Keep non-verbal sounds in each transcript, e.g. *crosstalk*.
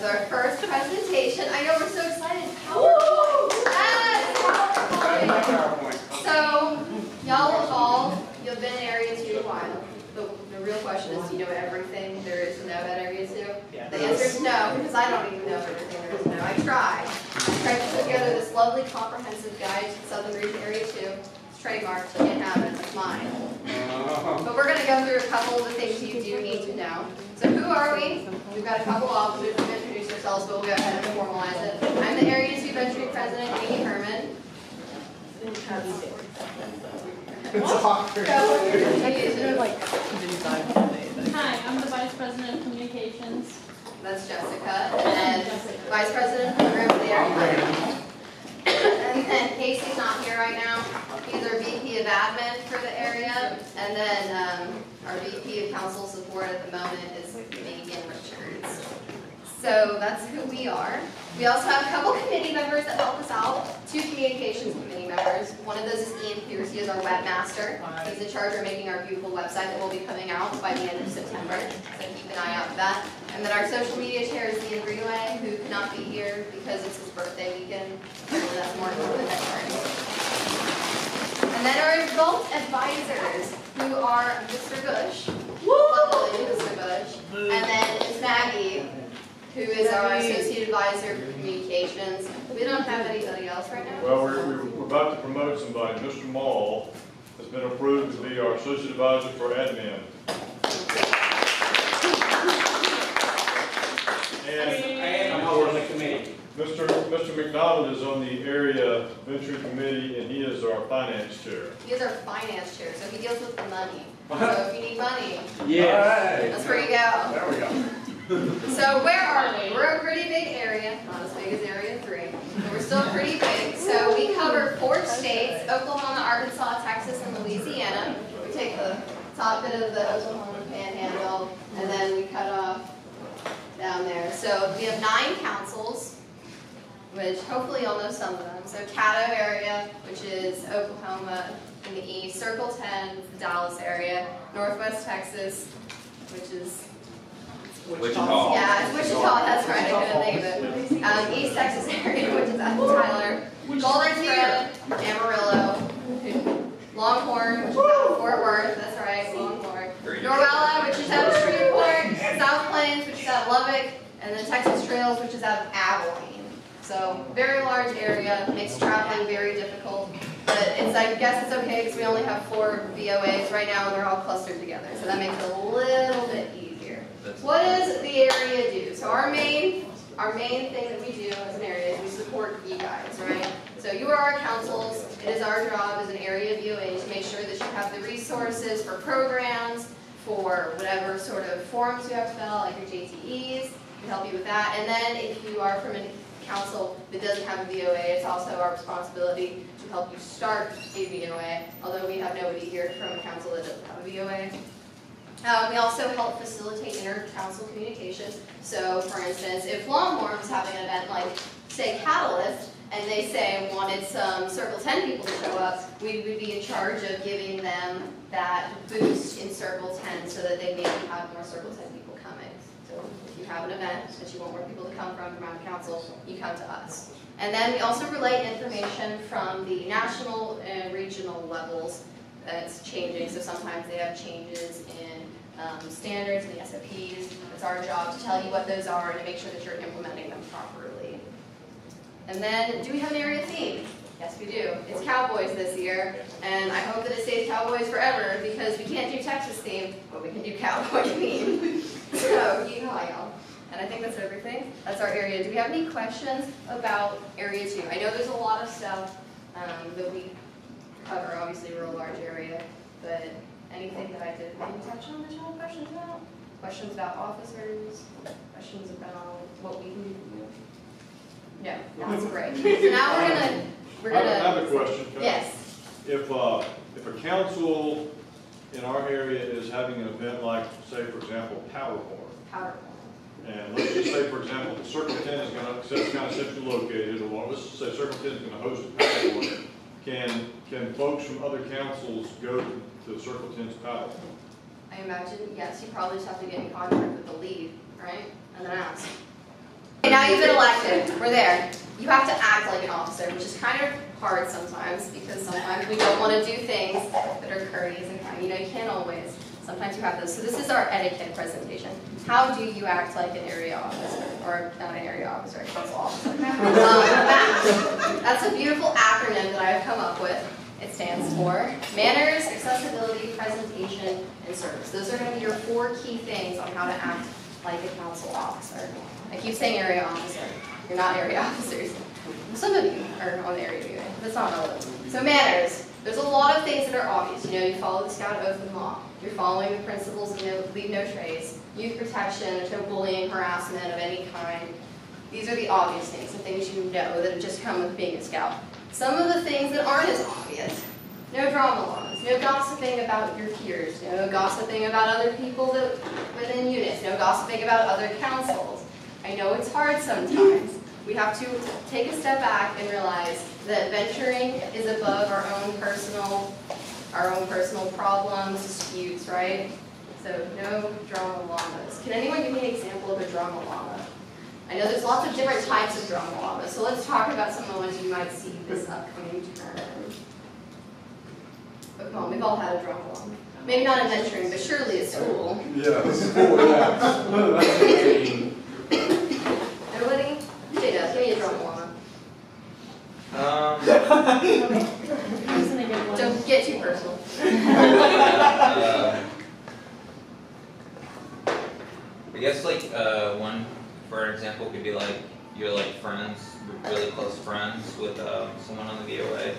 with our first presentation. I know we're so excited. Yes! PowerPoint. So, y'all have all, you've been in Area 2 a while. The, the real question is, do you know everything there is to know about Area 2? The answer is no, because I don't even know everything there is to know. I tried. I tried to put together this lovely comprehensive guide to the Southern Region Area 2. It's trademarked, so you can't have it, mine. But we're gonna go through a couple of the things you do need to know. So who are we? We've got a couple of officers who've introduced ourselves, but we'll go ahead and formalize it. I'm the Area 2 Venture President, Amy Herman. It's awkward. Go with your introduction. Hi, I'm the Vice President of Communications. That's Jessica, and Vice President of Program for the area planning. And then Casey's not here right now. He's our VP of admin for the area. And then um, our VP of council support at the moment is Megan Richards. So that's who we are. We also have a couple committee members that help us out, two communications committee members. One of those is Ian Pierce, he is our webmaster. He's in charge of making our beautiful website that will be coming out by the end of September, so keep an eye out for that. And then our social media chair is Ian Greenway, who could not be here because it's his birthday weekend, so that's more important than that. And then our adult advisors, who are Mr. Bush, lovely Mr. Bush, and then. Maggie, who is our associate advisor for communications. We don't have anybody else right now. Well, we're, we're- we're about to promote somebody. Mr. Mall has been approved to be our associate advisor for admin. And And I'm on the committee. Mr. Mr. McDonald is on the area venture committee and he is our finance chair. He is our finance chair, so he deals with the money. *laughs* So if you need money, Yes. that's where you go. There we go. So where are we? We're a pretty big area, not as big as Area 3, but we're still pretty big. So we cover four states, Oklahoma, Arkansas, Texas, and Louisiana. We take the top bit of the Oklahoma panhandle, and then we cut off down there. So we have nine councils, which hopefully you'll know some of them. So Caddo area, which is Oklahoma in the east, Circle 10, the Dallas area, Northwest Texas, which is Wichita. yeah, it's Wichita, that's right, I couldn't think of it. Um, East Texas area, *laughs* which is at Tyler, Golden Spread, Amarillo, Longhorn, which is out of Fort Worth, that's right, Longhorn. Great. Norwela, which is out of Shreveport, South Plains, which is out of Lubbock, and then Texas Trails, which is out of Abilene. So, very large area, makes traveling very difficult, but it's, I guess it's okay, because we only have four VOAs right now, and they're all clustered together, so that makes it a little bit easier. What does the area do? So our main, our main thing that we do as an area is we support you guys, right? So you are our councils, it is our job as an area VOA to make sure that you have the resources for programs, for whatever sort of forms you have to fill like your JTEs, we help you with that. And then if you are from a council that doesn't have a VOA, it's also our responsibility to help you start a VOA, although we have nobody here from a council that doesn't have a VOA. Uh, we also help facilitate inter-council communication. So, for instance, if Longhorn was having an event like, say, Catalyst, and they say wanted some Circle 10 people to show up, we would be in charge of giving them that boost in Circle 10 so that they maybe have more Circle 10 people coming. So, if you have an event that you want more people to come from around council, you come to us. And then we also relay information from the national and regional levels that's changing, so sometimes they have changes in um, standards and the SOPs. It's our job to tell you what those are and to make sure that you're implementing them properly. And then, do we have an area theme? Yes, we do. It's Cowboys this year, and I hope that it stays Cowboys forever because we can't do Texas theme, but we can do Cowboy *laughs* theme. So, yeehaw, y'all. And I think that's everything. That's our area. Do we have any questions about Area 2? I know there's a lot of stuff um, that we cover. Obviously, we're a large area, but anything that I did maybe touch on that you have questions about? Questions about officers? Questions about what we can do? No, that's great. So now we're gonna, we're I have- I have a question. Can I- yes, If, uh, if a council in our area is having an event like, say, for example, PowerPoint, PowerPoint. and let's just say, for example, the Circle Ten is gonna, because it's kind of centrally located, or let's just say Circle Ten is gonna host a PowerPoint, can, can folks from other councils go to to Circle Ten's PowerPoint? I imagine, yes, you probably just have to get in contact with the lead, right? And then ask. Okay, now you've been elected, we're there. You have to act like an officer, which is kind of hard sometimes, because sometimes we don't want to do things that are courteous and kind, you know, you can't always. Sometimes you have those, so this is our etiquette presentation. How do you act like an area officer, or not an area officer, a council officer? *laughs* Um, That's a beautiful acronym that I have come up with. It stands for Manners, Accessibility, Presentation, and Service. Those are gonna be your four key things on how to act like a council officer. I keep saying area officer, you're not area *laughs* officers. Some of you are on the area viewing, that's not relevant. So manners, there's a lot of things that are obvious, you know, you follow the scout oath and law, you're following the principles, know, leave no trace, youth protection, no bullying, harassment of any kind. These are the obvious things, the things you know that have just come with being a scout. Some of the things that aren't as obvious, no drama laws, no gossiping about your peers, no gossiping about other people that within units, no gossiping about other councils. I know it's hard sometimes. We have to take a step back and realize that venturing is above our own personal, our own personal problems, disputes, right? So no drama llamas. Can anyone give me an example of a drama llama? I know there's lots of different types of drama llamas, so let's talk about some of the ones you might see this upcoming term. But come on, we've all had a drama llama. Maybe not in venturing, but surely at school. Yeah, this is yeah. Nobody? Jada, give me a drama llama. Um, Isn't a good. Don't get too personal. uh, I guess like uh, one, for an example, could be like you're like friends, really close friends with um, someone on the VOA,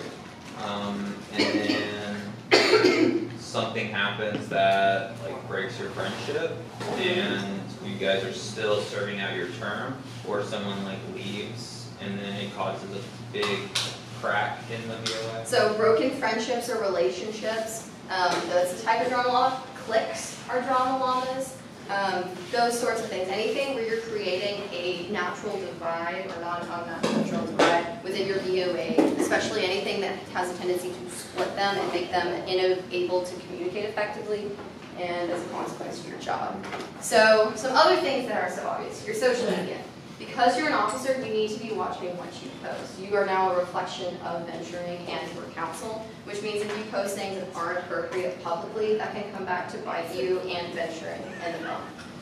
um, and then something happens that like breaks your friendship, and you guys are still serving out your term, or someone like leaves, and then it causes a big crack in the VOA. So broken friendships or relationships, um, that's the type of drama llama. Clicks are drama llamas. Um, those sorts of things. Anything where you're creating a natural divide or not unnatural divide within your VOA, especially anything that has a tendency to split them and make them unable to communicate effectively and as a consequence to your job. So some other things that are so obvious, your social media. Because you're an officer, you need to be watching what you post. You are now a reflection of venturing and your council, which means if you post things that aren't appropriate publicly, that can come back to bite you and venturing in the middle.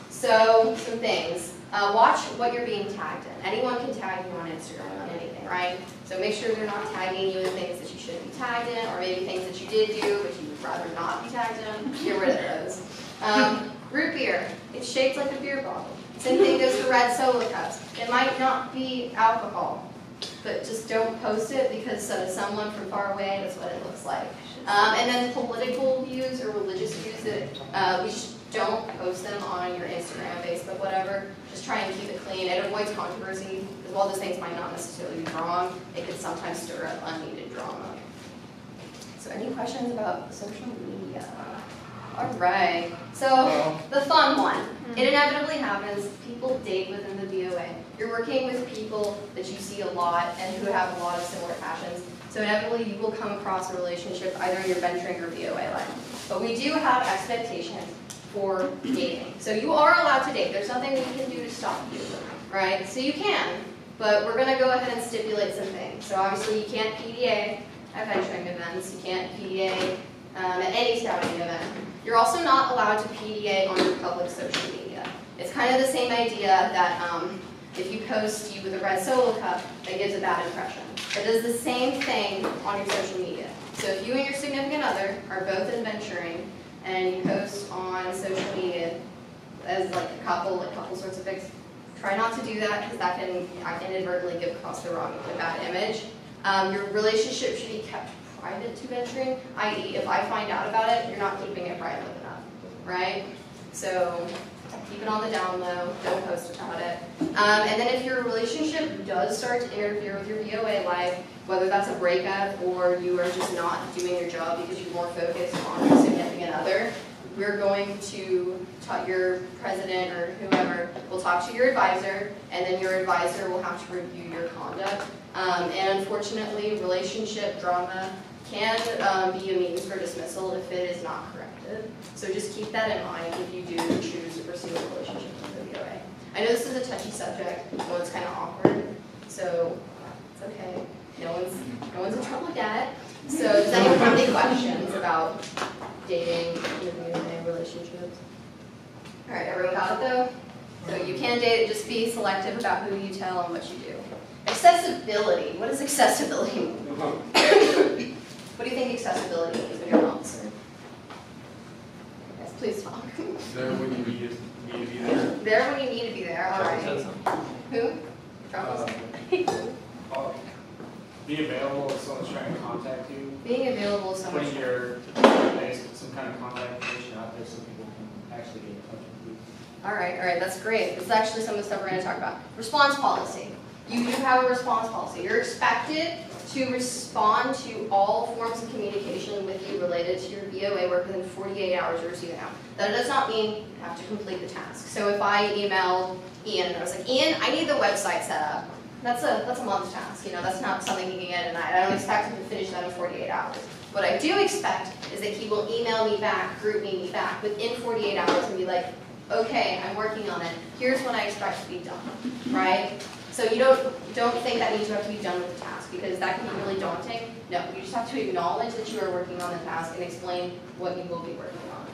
So, some things. Uh, watch what you're being tagged in. Anyone can tag you on Instagram on anything, right? So make sure they're not tagging you in things that you shouldn't be tagged in, or maybe things that you did do, but you would rather not be tagged in. Get rid of those. Um, root beer. It's shaped like a beer bottle. Same thing goes for red solo cups. It might not be alcohol, but just don't post it because uh, someone from far away, that's what it looks like. Um, and then political views or religious views that uh, we don't post them on your Instagram, Facebook, whatever. Just try and keep it clean. It avoids controversy because while those things might not necessarily be wrong, it could sometimes stir up unneeded drama. So any questions about social media? All right. So the fun one. It inevitably happens. People date within the VOA. You're working with people that you see a lot and who have a lot of similar passions. So inevitably you will come across a relationship either in your venturing or VOA life. But we do have expectations for dating. So you are allowed to date. There's nothing we can do to stop you, right? So you can, but we're going to go ahead and stipulate some things. So obviously you can't PDA at venturing events. You can't PDA um, at any scouting event. You're also not allowed to PDA on your public social media. It's kind of the same idea that um, if you post you with a red solo cup, that gives a bad impression. It does the same thing on your social media. So if you and your significant other are both adventuring and you post on social media as like a couple, like couple sorts of pics, try not to do that because that can inadvertently give across the wrong, a bad image. Um, your relationship should be kept private to venturing, i.e. if I find out about it, you're not keeping it private enough, right? So keep it on the down low, don't post about it. Um, and then if your relationship does start to interfere with your VOA life, whether that's a breakup or you are just not doing your job because you're more focused on your significant other, we're going to talk, your president or whoever will talk to your advisor, and then your advisor will have to review your conduct. Um, and unfortunately, relationship drama can um, be a means for dismissal if it is not corrected. So just keep that in mind if you do choose to pursue a relationship with the VOA. I know this is a touchy subject, I know it's kind of awkward, So, it's okay, no one's, no one's in trouble yet. So does anyone have any questions about dating, interviewing, relationships? All right, everyone got it though? So you can date, just be selective about who you tell and what you do. Accessibility, what does accessibility mean? *laughs* What do you think accessibility means when you're an officer? Yes, please talk. There when you need, need to be there. There when you need to be there, all Trump says right. them. Who? Trump Uh, Be available if someone's trying to contact you, Being available so much. putting your, base- some kind of contact information out there so people can actually get in touch with you. All right, all right, that's great. This is actually some of the stuff we're gonna talk about. Response policy. You do have a response policy. You're expected to respond to all forms of communication with you related to your VOA work within 48 hours of receiving out. That does not mean you have to complete the task. So if I emailed Ian and I was like, Ian, I need the website set up. That's a, that's a month task, you know, that's not something he can get in a night. I don't expect him to finish that in 48 hours. What I do expect is that he will email me back, group me back within 48 hours and be like, okay, I'm working on it, here's what I expect to be done, right? So you don't, don't think that means you have to be done with the task, because that can be really daunting. No, you just have to acknowledge that you are working on the task and explain what you will be working on.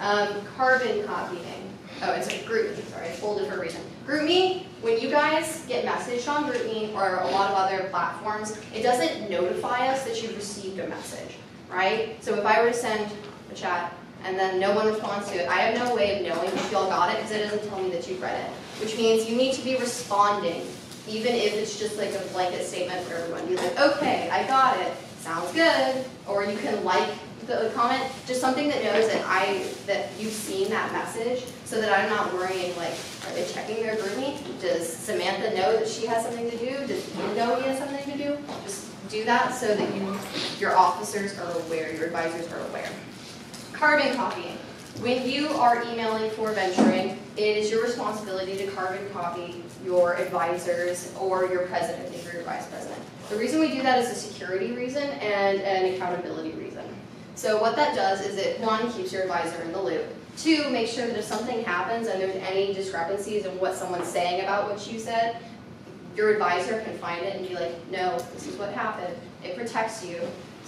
Um, carbon copying, oh, it's a group, me, sorry, it's bolded for a reason. GroupMe, when you guys get messaged on GroupMe or a lot of other platforms, it doesn't notify us that you've received a message, right? So if I were to send a chat and then no one responds to it, I have no way of knowing if y'all got it because it doesn't tell me that you've read it. Which means you need to be responding, even if it's just like a blanket statement for everyone. Be like, okay, I got it, sounds good. Or you can like the comment, just something that knows that I, that you've seen that message, so that I'm not worrying, like, are they checking their GroupMe? Does Samantha know that she has something to do? Does Ian know he has something to do? Just do that so that you, your officers are aware, your advisors are aware. Carbon copying. When you are emailing for venturing, it is your responsibility to carbon copy your advisors or your president if you're your vice president. The reason we do that is a security reason and an accountability reason. So what that does is it, one, keeps your advisor in the loop. Two, make sure that if something happens and there's any discrepancies in what someone's saying about what you said, your advisor can find it and be like, no, this is what happened. It protects you.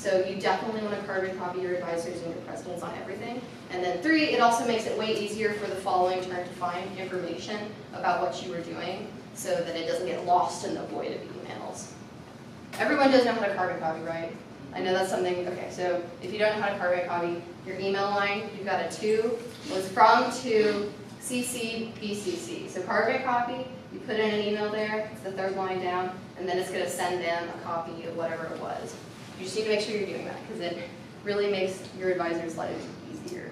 So you definitely want to carbon copy your advisors and your presidents on everything. And then three, it also makes it way easier for the following term to find information about what you were doing so that it doesn't get lost in the void of emails. Everyone does know how to carbon copy, right? I know that's something, okay, so if you don't know how to carbon copy, your email line, you've got a to, was from to CC BCC. So carbon copy, you put in an email there, it's the third line down, and then it's gonna send them a copy of whatever it was. You just need to make sure you're doing that, because it really makes your advisor's life easier.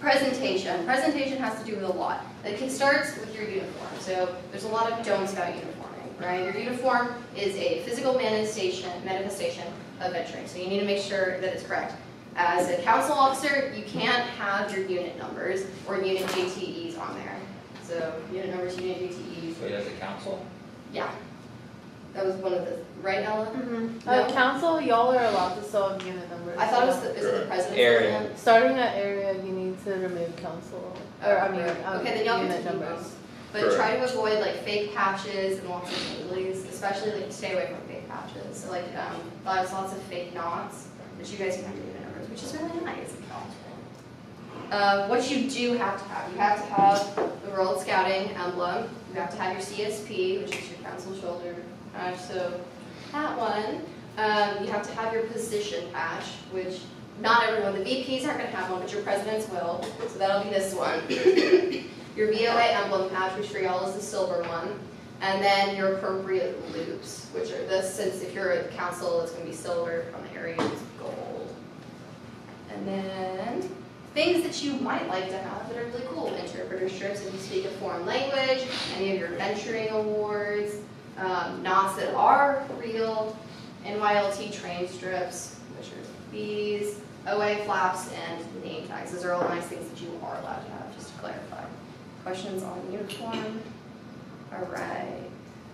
Presentation. Presentation has to do with a lot. It can starts with your uniform. So there's a lot of don'ts about uniforming, right? Your uniform is a physical manifestation, manifestation of venturing. So you need to make sure that it's correct. As a council officer, you can't have your unit numbers or unit JTEs on there. So unit numbers, unit JTEs, Wait, as a council? yeah. That was one of the, right, Ella? Mm-hmm. No? Uh, council, y'all are allowed to still have unit numbers. I thought it was, the- is it the president's Area. limit? Starting at area, you need to remove council, or I mean, um, Okay, then y'all can unit keep numbers. But try to avoid like fake patches and lots of dailies, especially like stay away from fake patches. So like um, lots lots of fake knots, but you guys can have unit numbers, which is really nice. Uh, what you do have to have, you have to have the World Scouting emblem. You have to have your CSP, which is your council shoulder patch. So that one. Um, you have to have your position patch, which not everyone, the VPs aren't going to have one, but your presidents will. So that'll be this one. *coughs* your VOA emblem patch, which for y'all is the silver one, and then your appropriate loops, which are this, since if you're a council, it's gonna be silver, from the area it's gold. And then, things that you might like to have that are really cool, interpreter strips if you speak a foreign language, any of your venturing awards, um, knots that are real, NYLT train strips, which are these, OA flaps, and name tags. Those are all nice things that you are allowed to have, just to clarify. Questions on uniform? All right.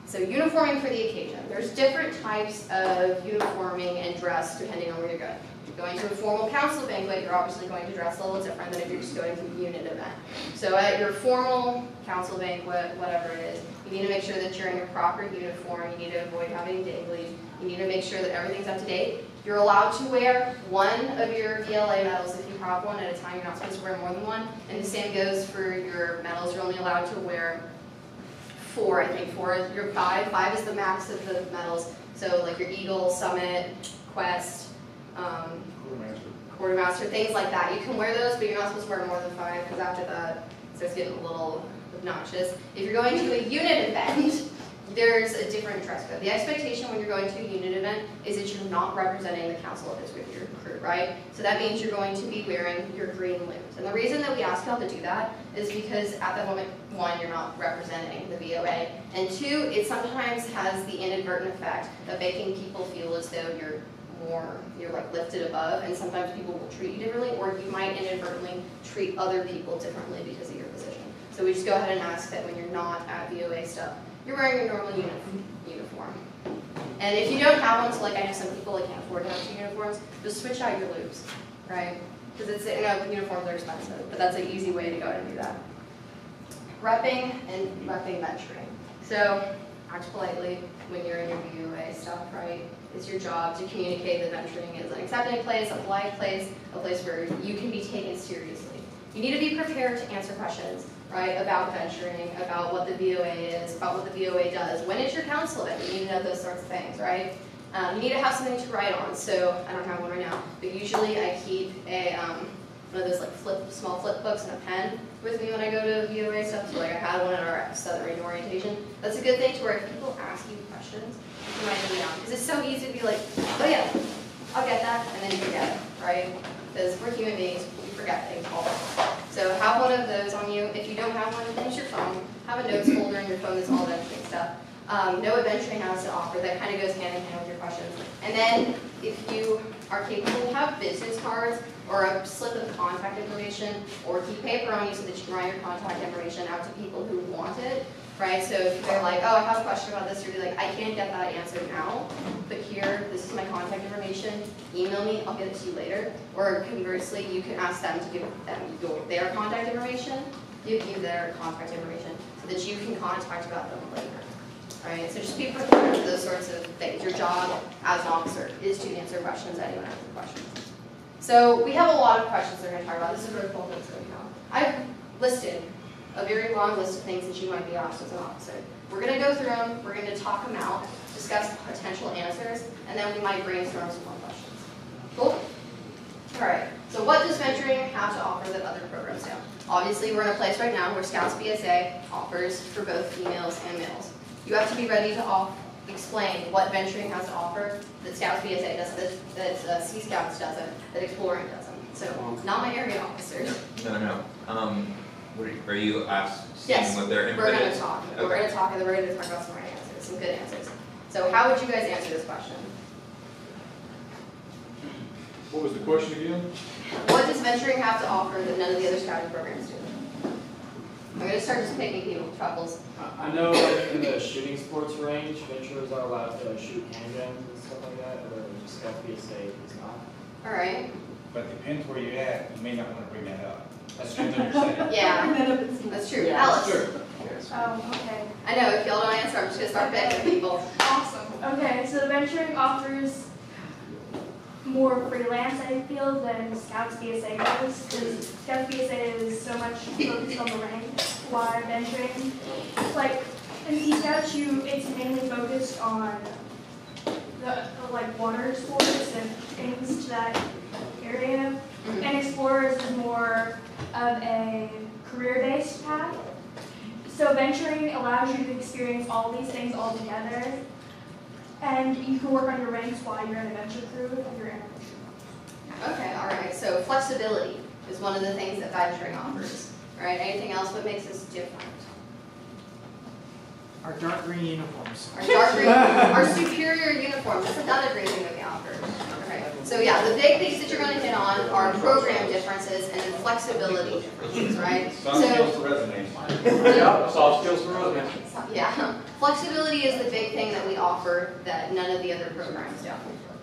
So uniforming for the occasion. There's different types of uniforming and dress depending on where you're going. Going to a formal council banquet, you're obviously going to dress a little different than if you're just going to a unit event. So at your formal council banquet, whatever it is, You need to make sure that you're in your proper uniform, you need to avoid having danglies, you need to make sure that everything's up to date. You're allowed to wear one of your VLA medals if you have one at a time, you're not supposed to wear more than one. And the same goes for your medals, you're only allowed to wear four, I think, four your five, five is the max of the medals. So like your Eagle, Summit, Quest, um, Quartermaster. quartermaster, things like that. You can wear those, but you're not supposed to wear more than five, because after that, it starts getting a little obnoxious. If you're going to a unit event, *laughs* there's a different dress code. The expectation when you're going to a unit event is that you're not representing the council of with your crew, right? So that means you're going to be wearing your green limbs. And the reason that we ask y'all to do that is because at that moment, one, you're not representing the VOA, and two, it sometimes has the inadvertent effect of making people feel as though you're more, you're like lifted above, and sometimes people will treat you differently, or you might inadvertently treat other people differently because of your position. So we just go ahead and ask that when you're not at VOA stuff, you're wearing your normal uni- uniform. And if you don't have one, so like I know some people like can't afford to have two uniforms, just switch out your loops, right? Because it's, you know, uniforms are expensive, but that's an easy way to go and do that. Repping and repping mentoring. So act politely when you're in your VOA stuff, right? It's your job to communicate that mentoring is an accepting place, a polite place, a place where you can be taken seriously. You need to be prepared to answer questions, right, about venturing, about what the VOA is, about what the VOA does. When is your council event? You need to know those sorts of things, right? Um, you need to have something to write on. So I don't have one right now, but usually I keep a um, one of those like flip, small flip books and a pen with me when I go to VOA stuff. So like I had one at our Southern Region Orientation. That's a good thing to where if people ask you questions, you write them down. Because it's so easy to be like, oh yeah, I'll get that, and then you forget it, right? Because we're human beings, we forget things all the time. So have one of those on you. If you don't have one, use your phone. Have a notes folder in your phone that's all venturing stuff. Um, know what venturing has to offer. That kind of goes hand in hand with your questions. And then if you are capable, have business cards or a slip of contact information or keep paper on you so that you can write your contact information out to people who want it, right? So if they're like, oh, I have a question about this, you'll be like, I can't get that answer now, but here, this is my contact information, email me, I'll get it to you later. Or conversely, you can ask them to give them your, their contact information, give you their contact information, so that you can contact about them later. Right, so just be prepared for those sorts of things. Your job as an officer is to answer questions, anyone has questions. So we have a lot of questions we're going to talk about. This is very full list right now. I've listed a very long list of things that you might be asked as an officer. We're going to go through them, we're going to talk them out, discuss potential answers, and then we might brainstorm some more questions. Cool? All right, so what does venturing have to offer that other programs don't? Obviously, we're in a place right now where Scouts BSA offers for both females and males. You have to be ready to off, explain what venturing has to offer that Scouts BSA doesn't, that, that uh, Sea Scouts doesn't, that Exploring doesn't. So, not my area officers. No, no, no. Um, what are you- are you asking Yes, what their We're gonna is? talk, we're gonna talk, and then we're gonna talk about some right answers, some good answers. So how would you guys answer this question? What was the question again? What does venturing have to offer that none of the other scouting programs do? I'm gonna start just picking people, troubles. I I know like in the shooting sports range, venturers are allowed to shoot handguns and stuff like that, or just FBSA is not. All right, But depends where you're at, you may not wanna bring that up. That's true. on your setting. yeah, that's true. Alice? Oh, okay. I know, if y'all don't answer, I'm just gonna start picking people. Awesome. Okay, so venturing offers more freelance, I feel, than Scouts BSA does, because Scouts BSA is so much focused on the rank, while venturing, like, in Sea Scouts, you, it's mainly focused on the, like, water sports and things to that area. Mhm. And Explorers is more of a career-based path. So venturing allows you to experience all these things all together. And you can work on your ranks while you're in a venture crew if you're in Okay, all right, so flexibility is one of the things that venturing offers. All right, anything else that makes us different? Our dark green uniforms. Our dark green, our superior uniforms. that's another great thing that we offer. Okay, so yeah, the big things that you're gonna hit on are program differences and then flexibility differences, right? Some So, skills for resumes. Yeah, soft skills for resume. yeah, flexibility is the big thing that we offer that none of the other programs do.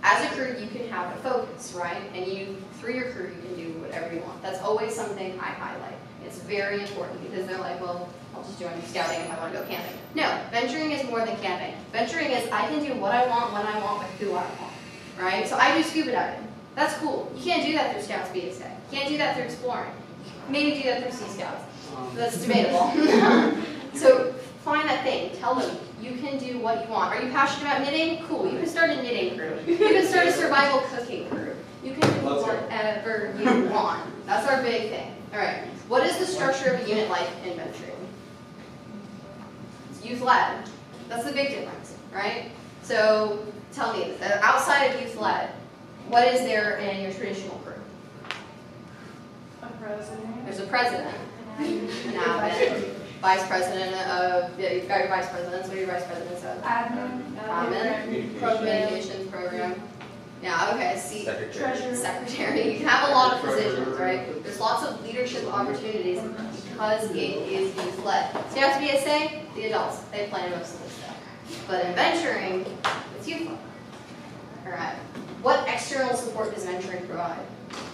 As a crew, you can have a focus, right? And you, through your crew, you can do whatever you want. That's always something I highlight. It's very important because they're like, well, I'll just join scouting if I want to go camping. No, venturing is more than camping. Venturing is I can do what I want, when I want, with who I want, right? So I do scuba diving. That's cool. You can't do that through Scouts BSA. You can't do that through exploring. Maybe do that through Sea Scouts. Um. That's debatable. *laughs* so find that thing. Tell them you can do what you want. Are you passionate about knitting? Cool. You can start a knitting crew. You can start a survival cooking group. You can do whatever you want. That's our big thing. All right. What is the structure of a unit life in venturing? It's youth led. That's the big difference, right? So tell me, uh, outside of youth led, what is there in your traditional crew? A president. There's a president, And an admin, vice president of, yeah, you've got your vice presidents, what are your vice presidents of? admin. Admin, communications program. Yeah, okay, see, Secretary. Treasurer. secretary, you can have a lot of positions, right? There's lots of leadership opportunities because it is youth led. Scouts BSA, the adults, they plan most of this stuff. But in venturing, it's led. Alright, what external support does venturing provide?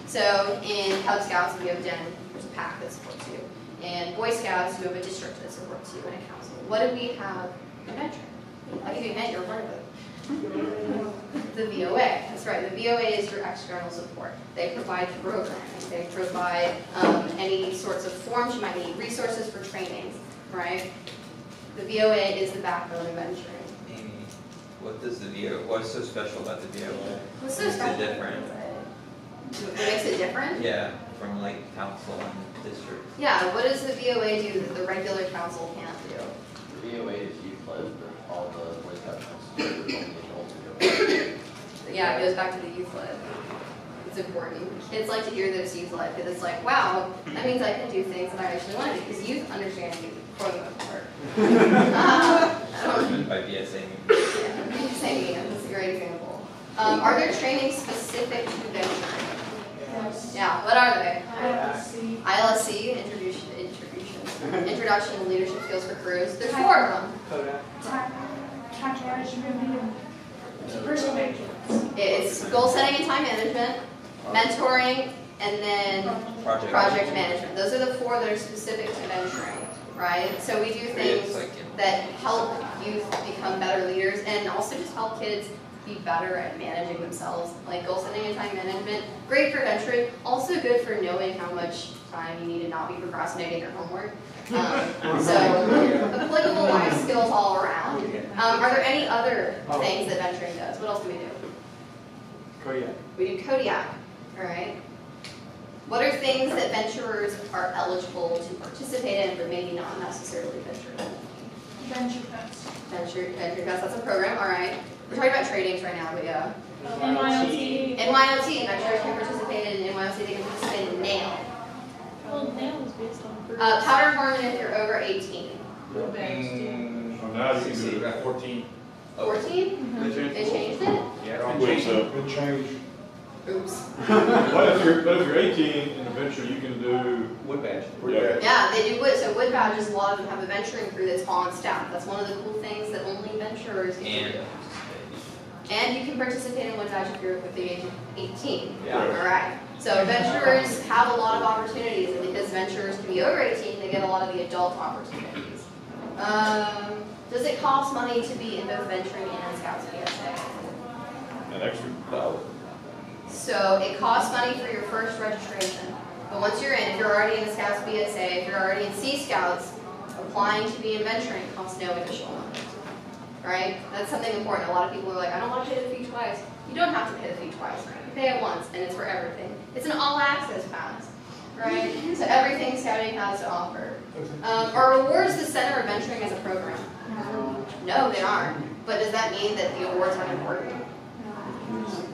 So in Cub Scouts, we have a den, there's a pack that supports you. In Boy Scouts, you have a district that supports you and a council. What do we have in venturing? I'll give you *laughs* a you're part of it. The VOA, that's right, the VOA is your external support. They provide programming, they provide um, any sorts of forms you might need, resources for trainings, right? The VOA is the backbone of venturing. Amy, what does the VO, what's so special about the VOA? What's so Makes it special? different. What makes it different? Yeah, from like council and district. Yeah, what does the VOA do that the regular council can't do? The VOA is youth led for all the Boy Scouts, only adults. Yeah, it goes back to the youth led. It's important. Kids like to hear that it's youth led because it's like, wow, that means I can do things that I actually want to do because youth understand youth for the most part. Uh, By BSA. Yeah, same here, that's a great example. Um, are there trainings specific to venturing? Yes. Yeah, what are they? ILC. ILSC, introduction, introduction, introduction to leadership skills for crews. There's four of them. Time, time management, and personal management. It's goal setting and time management, mentoring, and then Project. project management. Those are the four that are specific to venturing, right? So we do things that help youth become better leaders and also just help kids be better at managing themselves, like goal setting and time management. Great for venturing, also good for knowing how much time you need to not be procrastinating your homework. *laughs* Um, so applicable life skills all around. Um, are there any other things that venturing does? What else do we do? Kodiak. We do Kodiak, all right? What are things that venturers are eligible to participate in, but maybe not necessarily venture in? Venture Fest. Venture, Venture Fest, that's a program, all right. We're talking about tradings right now, but yeah. NYLT. NYLT, venturers can participate in NYLT, they can participate in NAYLE. Well, NAYLE is based on fruits. Uh, powder horn if you're over eighteen. Fruit. Mm, So now you can do it. Fourteen. Fourteen? They changed it? Yeah. I believe so. Good change. Oops. *laughs* But if you're, but if you're eighteen in the venture, you can do, Wood badge. Yeah. Yeah, they do wood, so wood badges, a lot of them have a venturing crew that's on staff. That's one of the cool things that only venturers get to And do. And you can participate in wood badge if you're with the age of eighteen. Yeah. All right, so venturers have a lot of opportunities, and because venturers can be over eighteen, they get a lot of the adult opportunities. Um, does it cost money to be in both venturing and Scouts BSA? an extra dollar. So it costs money for your first registration, but once you're in, if you're already in the Scouts BSA, if you're already in Sea Scouts, applying to be in venturing costs no additional money. Right? That's something important. A lot of people are like, I don't want to pay the fee twice. You don't have to pay the fee twice. You pay it once, and it's for everything. It's an all-access pass, right? So everything Scouting has to offer. Um, are awards the center of venturing as a program? No, they aren't. But does that mean that the awards aren't important?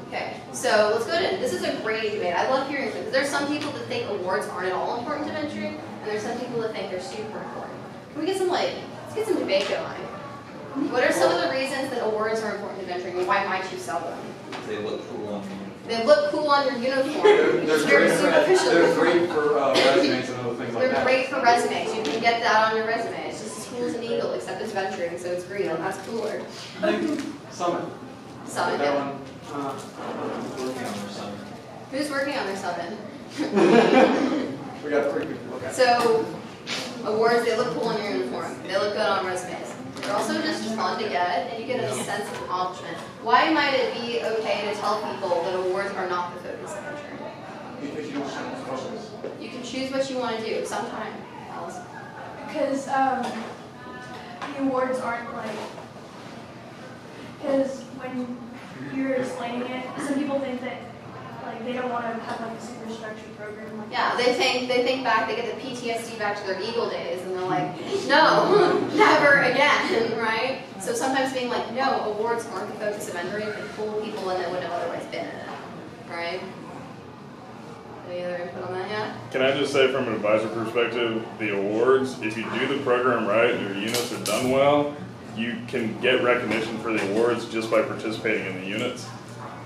Okay, so let's go to, this is a great debate. I love hearing this because there's some people that think awards aren't at all important to venturing, and there's some people that think they're super important. Can we get some like, let's get some debate going. What are some of the reasons that awards are important to venturing, and why might you sell them? They look cool on you. They look cool on your uniform, They're, they're is very great for, superficial. they're great for uh, resumes and other things like that. They're great for resumes. You can get that on your resume. It's just as cool as an eagle, except it's venturing, so it's green, and that's cooler. Summit. Summit, That yeah. One, uh, Working on their summer. Who's working on their summit? *laughs* We got three people, okay. So, awards, they look cool in your uniform, they look good on resumes. They're also just fun to get, and you get a sense of accomplishment. Why might it be okay to tell people that awards are not the focus of venturing? Because you don't have to focus. You can choose what you want to do, sometime, Alice. Because um, the awards aren't like, because when you're explaining it, some people think that like they don't want to have like a super structured program like Yeah, they think, they think back, they get the PTSD back to their Eagle days, and they're like, no, *laughs* never again, *laughs* right? So sometimes being like, no, awards aren't the focus of venturing, can pull people in that wouldn't have otherwise been in it, right? Any other input on that yet? Can I just say from an advisor perspective, the awards, if you do the program right, and your units are done well, you can get recognition for the awards just by participating in the units.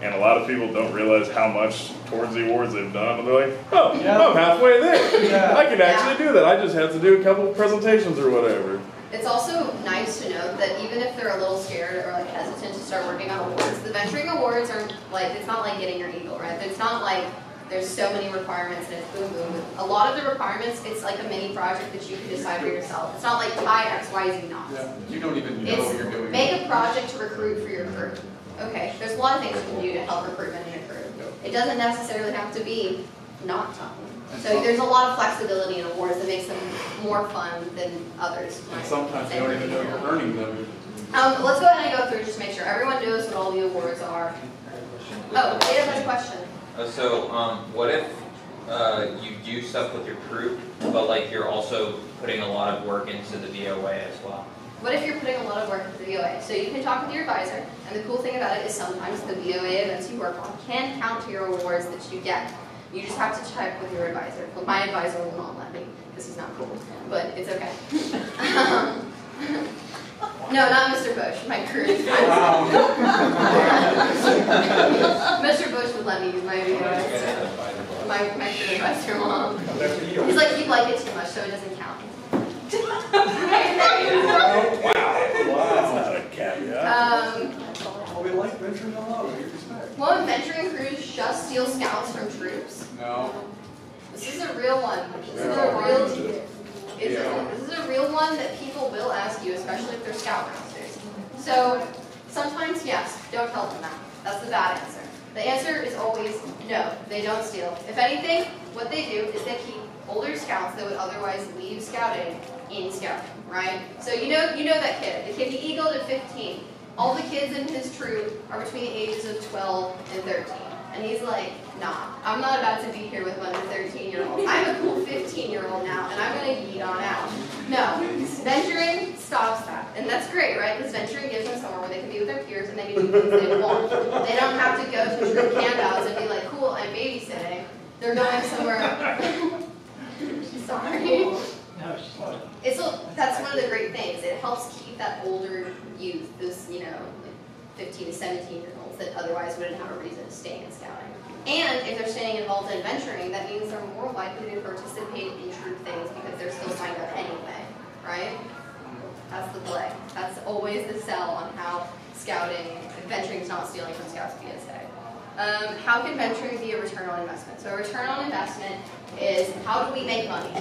And a lot of people don't realize how much towards the awards they've done, and they're like, oh, Yeah. I'm halfway there. Yeah. I can actually do that, I just have to do a couple of presentations or whatever. It's also nice to note that even if they're a little scared or like hesitant to start working on awards, the venturing awards are like, it's not like getting your eagle, right? It's not like there's so many requirements and it's boom, boom, boom. A lot of the requirements, it's like a mini project that you can decide for yourself. It's not like tie X, Y, Z knots. Yeah, you don't even know It's what you're doing. make a project to recruit for your crew. Okay, there's a lot of things you can do to help recruitment in your crew. It doesn't necessarily have to be not time. So there's a lot of flexibility in awards that makes them more fun than others. And sometimes you don't even know you're earning them. Um, let's go ahead and go through, just make sure everyone knows what all the awards are. Oh, Ada has a question. Uh, So, um, what if, uh, you do stuff with your crew, but like you're also putting a lot of work into the VOA as well? What if you're putting a lot of work into the VOA? So you can talk with your advisor, and the cool thing about it is sometimes the VOA events you work on can count to your awards that you get. You just have to check with your advisor. Well, my advisor will not let me, because he's not cool, but it's okay. *laughs* Um, *laughs* No, not Mr. Bush, my crew. *laughs* Mr. Bush would let me use my VOA. My, my crew advisor won't. He's like, you like it too much, so it doesn't count. wow. wow. That's not a caveat. Um, Oh, we like venturing a lot, we respect. Won't venturing crews just steal scouts from troops? No. This is a real one. This is a real, it's a, this is a real one that people will ask you, especially if they're scoutmasters. So sometimes, yes, don't tell them that. That's the bad answer. The answer is always no, they don't steal. If anything, what they do is they keep older scouts that would otherwise leave scouting in scouting, right? So you know, you know that kid, the kid he eagled at 15. All the kids in his troop are between the ages of 12 and 13. And he's like, nah, I'm not about to be here with a bunch of 13 year olds. I'm a cool 15 year old now, and I'm gonna yeet on out. No, venturing stops that. And that's great, right? Because venturing gives them somewhere where they can be with their peers and they can do things they want. They don't have to go to troop campouts and be like, cool, I'm babysitting. They're going somewhere. *laughs* Sorry. No, she's. It's a, that's one of the great things. It helps keep that older youth, those you know, like 15 to 17 year olds that otherwise wouldn't have a reason to stay in scouting. And if they're staying involved in venturing, that means they're more likely to participate in troop things because they're still signed up anyway, right? That's the play. That's always the sell on how scouting, venturing is not stealing from Scouts BSA. Um, how can venturing be a return on investment? So a return on investment is how do we make money?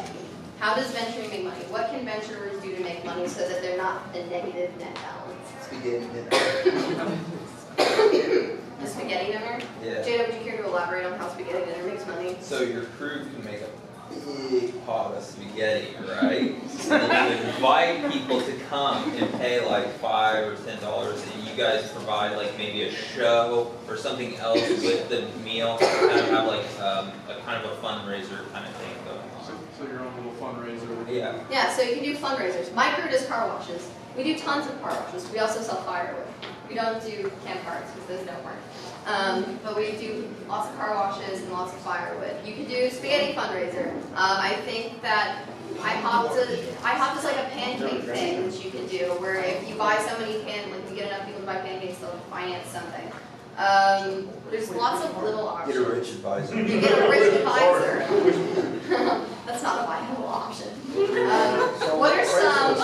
How does venturing make money? What can venturers do to make money so that they're not a negative net balance? *laughs* Spaghetti dinner. A spaghetti dinner? Yeah. Jada, would you care to elaborate on how spaghetti dinner makes money? So your crew can make a big pot of spaghetti, right? and you invite people to come and pay like five or ten dollars, and you guys provide like maybe a show or something else with the meal, kind of have like um, a kind of a fundraiser kind of thing going So, on. so your own little fundraiser. Yeah. Yeah, so you can do fundraisers. My crew does car washes. We do tons of car washes. We also sell firewood. We don't do campfires because those don't work. Um, but we do lots of car washes and lots of firewood. You can do spaghetti fundraiser. Um, I think that IHOP does, IHOP is like a pancake thing that you can do where if you buy so many pan, like you get enough people to buy pancakes, they'll finance something. Um, there's lots of little options. Get a rich advisor. You get a rich advisor. *laughs* *laughs* That's not a viable option. Um, what are some,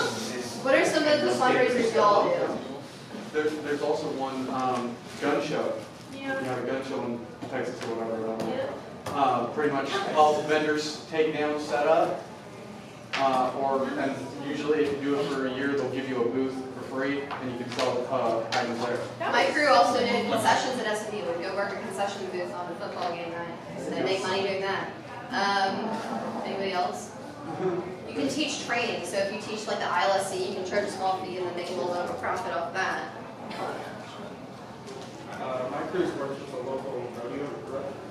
what are some of the fundraisers y'all do? There's, there's also one, um, gun show. You You have a gun show in Texas or whatever. I uh, pretty much help vendors take down, set up. Uh, or, and usually if you do it for a year, they'll give you a booth for free and you can sell, uh, items there. My crew also did concessions at SMU, would go work a concession booth on the football game night, so they make money doing that. Um, anybody else? *laughs* You can teach training, so if you teach like the ILSC, you can charge a small fee and then make a little bit of a profit off that. Crew's works with a local rodeo,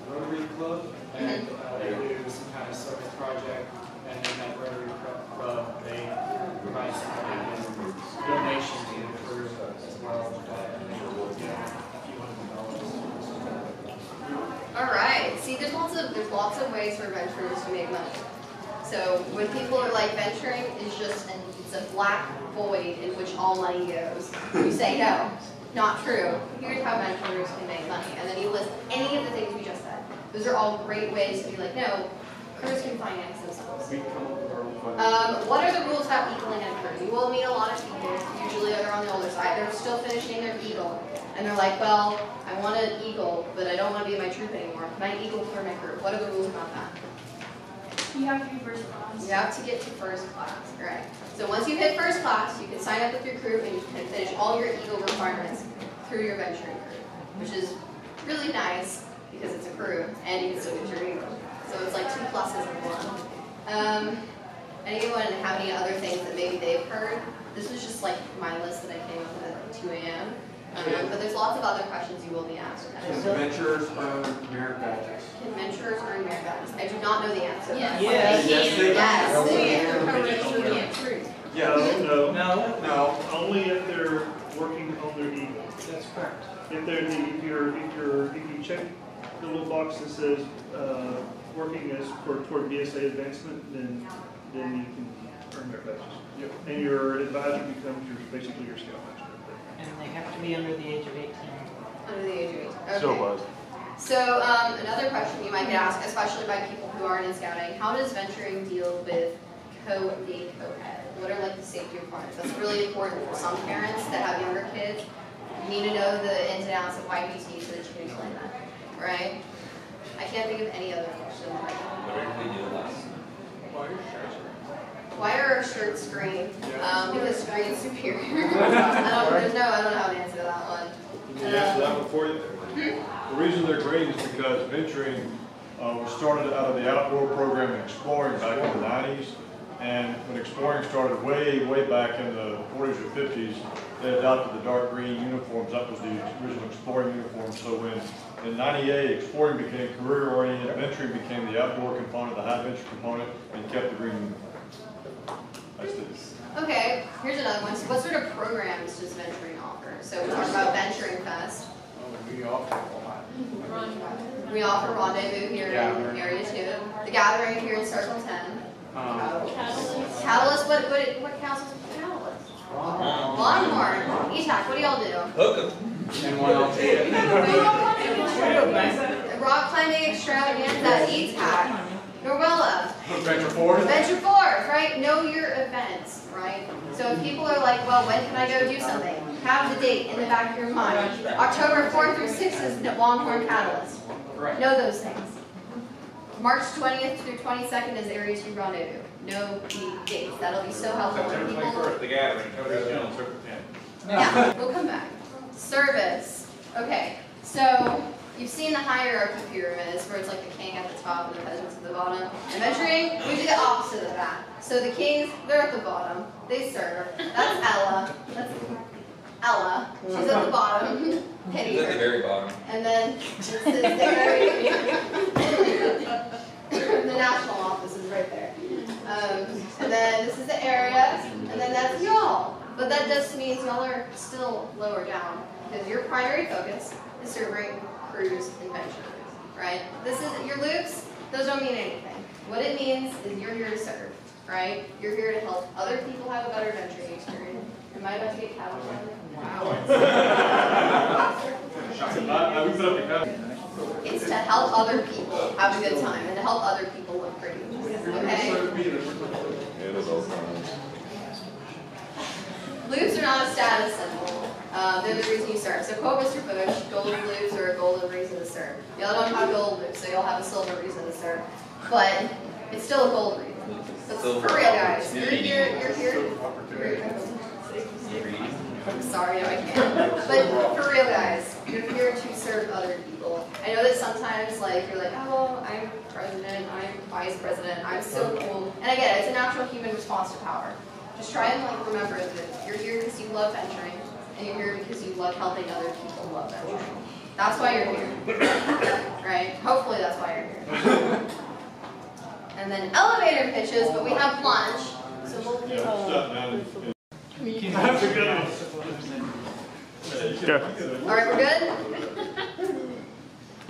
Rotary Club, and uh, they do some kind of service project, and then that Rotary Club, they provide some kind of donation to the crew as well, uh, you know, a few hundred dollars. All right, see, there's lots of, there's lots of ways for venturers to make money. So when people are like venturing is just, an it's a black void in which all money goes. You say no, not true. Here's how mentors can make money. And then you list any of the things we just said. Those are all great ways to be like, no, crews can finance themselves. We come up with our own funding. Um, what are the rules about eagling and crew? You will meet a lot of people, usually they're on the older side, they're still finishing their eagle. And they're like, well, I want an eagle, but I don't want to be in my troop anymore. Can I eagle for my crew? What are the rules about that? You have to be first class. You have to get to first class, right? So once you hit first class, you can sign up with your crew and you can finish all your eagle requirements through your venturing crew, which is really nice because it's a crew and you can still get your eagle. So it's like two pluses in one. Um, anyone have any other things that maybe they've heard? This was just like my list that I came up with at 2 a.m. Um, but there's lots of other questions you will be asked. Can Adventurers earn merit badges. Can venturers earn merit badges? I do not know the answer. Yes. Yes, they do. Yes. We have to come register to get through. Yes. No, No, No. only if they're working on their eagle. That's correct. If they're, if you're, if you're, if you check the little box that says, uh, working as for, toward BSA advancement, then, then you can earn their badges. Yep. And your advisor becomes your, basically your scout master. And they have to be under the age of eighteen. Under the age of 18. Okay. So was. So, um, another question you might get asked, especially by people who aren't in scouting, how does venturing deal with co-aid, co-ed? What are like the safety requirements? That's really important for some parents that have younger kids. You need to know the ins and outs of YPT so that you can explain that, right? I can't think of any other question right now. what did we do last? Why are our shirts green? Um, because green's superior. I *laughs* don't, there's no, I don't know how to answer that one. Can you answer that one for you? The reason they're green is because venturing uh, was started out of the outdoor program and exploring back in the nineties. And when exploring started way, way back in the forties or fifties, they adopted the dark green uniforms. That was the original exploring uniform. So when in ninety-eight, exploring became career-oriented, venturing became the outdoor component, the high venture component, and kept the green uniform. That's it. Okay, here's another one. So what sort of programs does venturing offer? So we talked about Venturing Fest. We offer a lot. We offer rendezvous here in Area Two. The gathering here in Circle Ten. Um, Catalyst. Catalyst, what, what, what counts as Catalyst? Longhorn. ETAC, what do y'all do? Hook 'em. And one else. *laughs* Rock climbing extravaganza, ETAC. Norwela. Venture forward. Venture Forth, right? Know your events, right? So if people are like, well, when can I go do something? Have the date in the back of your mind. October 4th through 6th is Longhorn Catalyst. Know those things. March 20th through 22nd is Area 2 Rendezvous. Know the dates. That'll be so helpful September twenty-first, the gathering, Cody's Hill, Yeah, we'll come back. Service. Okay, so you've seen the hierarchy pyramids where it's like the king at the top and the peasants at the bottom. And venturing, we do the opposite of that. So the kings, they're at the bottom. They serve. That's Ella. That's Ella. She's at the bottom. *laughs* Pity He's at the very bottom. And then this is *laughs* the national office is right there. Um, and then this is the area, and then that's y'all. But that just means y'all are still lower down because your primary focus is serving and venturers, right? This is your loops. Those don't mean anything. What it means is you're here to serve, right? You're here to help other people have a better venturing experience. Am I about to get cattle? I, I would put up the cover. It's to help other people have a good time and to help other people look pretty. Okay? It is all fine. Loops are not a status symbol. Um, Um, they're the reason you serve. So quote Mr. Bush, golden blues are a golden reason to serve. Y'all don't have gold blues, so you'll have a silver reason to serve. But it's still a gold reason. So Silver for real, guys. You're here, you're here. You read? I'm sorry, no, I can't. But for real, guys, you're here to serve other people. I know that sometimes, like, you're like, oh, I'm president, I'm vice president, I'm so cool. And I get it, it's a natural human response to power. Just try and, like, remember that you're here because you love venturing, and you're here because you love helping other people love venturing. That's why you're here. Right? Hopefully that's why you're here. And then elevator pitches, but we have lunch, so we'll Yeah, do. step down uh, and- All right, we're good?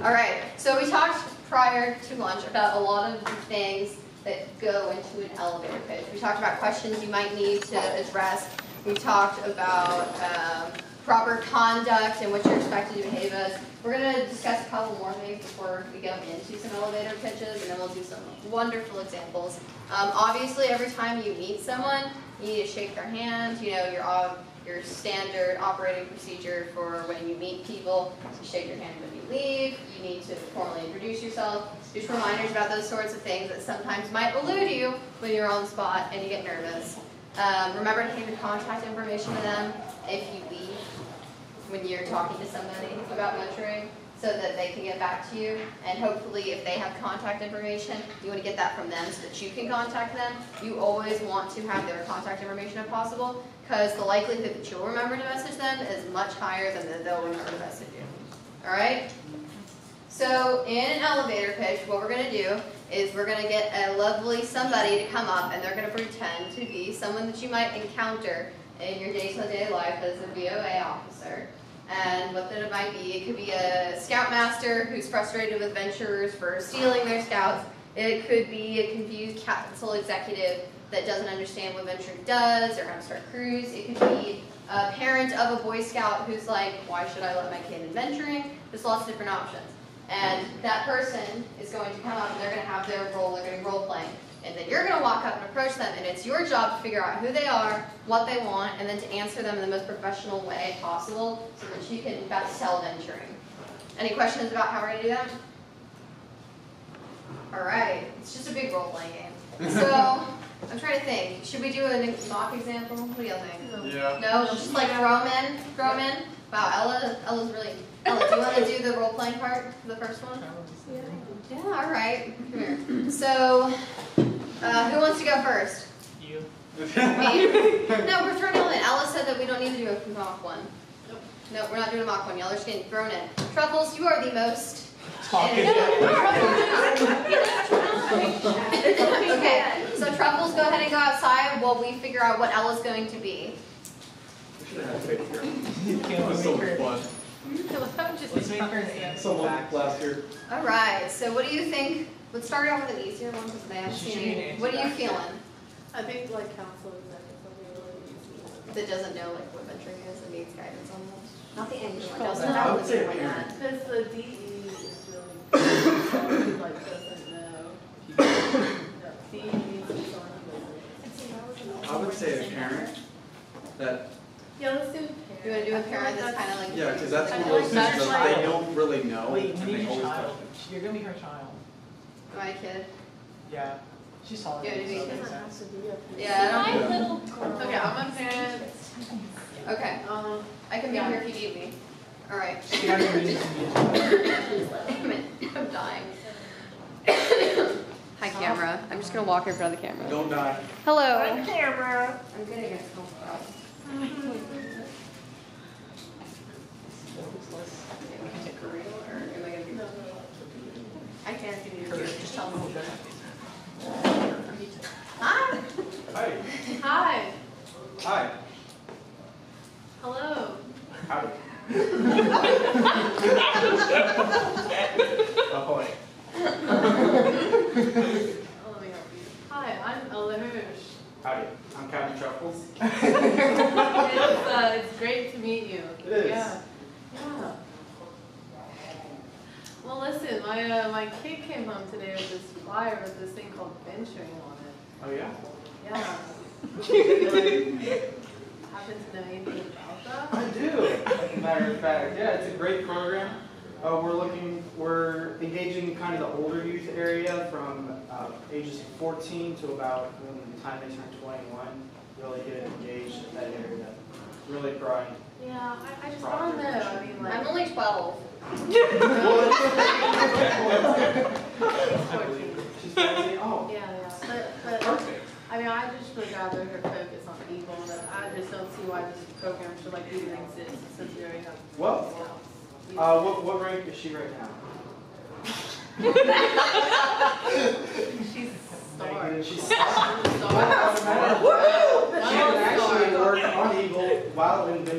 All right, so we talked prior to lunch about a lot of the things that go into an elevator pitch. We talked about questions you might need to address. We talked about um, proper conduct and what you're expected to behave as. We're going to discuss a couple more things before we go into some elevator pitches, and then we'll do some wonderful examples. Um, obviously, every time you meet someone, you need to shake their hand. You know, your your standard operating procedure for when you meet people. You shake your hand when you leave. You need to formally introduce yourself. Just reminders about those sorts of things that sometimes might elude you when you're on the spot and you get nervous. Um, remember to give your contact information to them if you leave when you're talking to somebody about mentoring so that they can get back to you. And hopefully, if they have contact information, you want to get that from them so that you can contact them. You always want to have their contact information if possible because the likelihood that you'll remember to message them is much higher than that they'll remember to message you. All right? So in an elevator pitch, what we're going to do is we're going to get a lovely somebody to come up and they're going to pretend to be someone that you might encounter in your day-to-day life as a VOA officer. And what that might be, it could be a scoutmaster who's frustrated with venturers for stealing their scouts. It could be a confused council executive that doesn't understand what venturing does or how to start crews. It could be a parent of a Boy Scout who's like, why should I let my kid in venturing? There's lots of different options. And that person is going to come up and they're going to have their role, they're going to be role playing. And then you're going to walk up and approach them, and it's your job to figure out who they are, what they want, and then to answer them in the most professional way possible so that you can best sell venturing. Any questions about how we're going to do that? All right, it's just a big role playing game. *laughs* So, I'm trying to think. Should we do a mock example? What do y'all think? Yeah. No, just like throw 'em in, throw 'em in. Wow, Ella, Ella's really. Ella, do you want to *laughs* do the role playing part, the first one? Yeah. Yeah. all right. Here. So, uh, who wants to go first? You. Me? *laughs* No, we're throwing y'all in. Ella said that we don't need to do a mock one. Nope. No, we're not doing a mock one. Y'all are just getting thrown in. Truffles, you are the most. *laughs* okay, so Truffles, go ahead and go outside while we figure out what Ella's going to be. It was so much fun. *laughs* Let's make her answer Someone last year. All right. So, what do you think? Let's start off with an easier one because they haven't seen it. What are you feeling? I think like council executives will be really easy. That doesn't know like what mentoring is and needs guidance on this. Not the English one. Doesn't that. have I would the say one parent. that. Because the DE is really, like doesn't know. DE needs someone who I would say a parent that, Yeah, let's do You want to do a parent that's kind of like. yeah, because that's one of I those things that. that they don't really know. Wait, and we they need your always child. question. You're gonna be her child. My kid. Yeah. She's taller Yeah, than you you, so it Doesn't have to be a. Yeah, I My don't. little girl. Okay, I'm a parent. Okay, Um, I can be Yeah. here if you need me. All right. She has a reason to be a child. Damn *coughs* it, I'm dying. Hi, camera. I'm just gonna walk in front of the camera. Don't die. Hello. camera. I'm good against health Hi. Hi. Hi, hello. Howdy. Ahoy. Oh, let. Hi, I'm Ella. Howdy. I'm Captain Truffles. It's, uh, it's great to meet you. It is. Yeah. Yeah. Well, listen, my, uh, my kid came home today with this flyer with this thing called venturing on it. Oh, yeah? Yeah. *laughs* Do you, like, happen to know anything about that? I do. As a matter of fact, yeah, it's a great program. Uh, we're looking, we're engaging kind of the older youth area from uh, ages 14 to about when the time they turn 21. Really get engaged in that area. Really growing. Yeah, I, I just don't know, I mean, like. I'm only twelve. She's crazy. Oh, Yeah, yeah, but, but, perfect. I mean, I just would rather her focus on Eagle, but I just don't see why this program should like even exist since we already have. Well, scouts. Uh, what, what rank is she right now? *laughs* She's star. She's Star. She can actually work on Eagle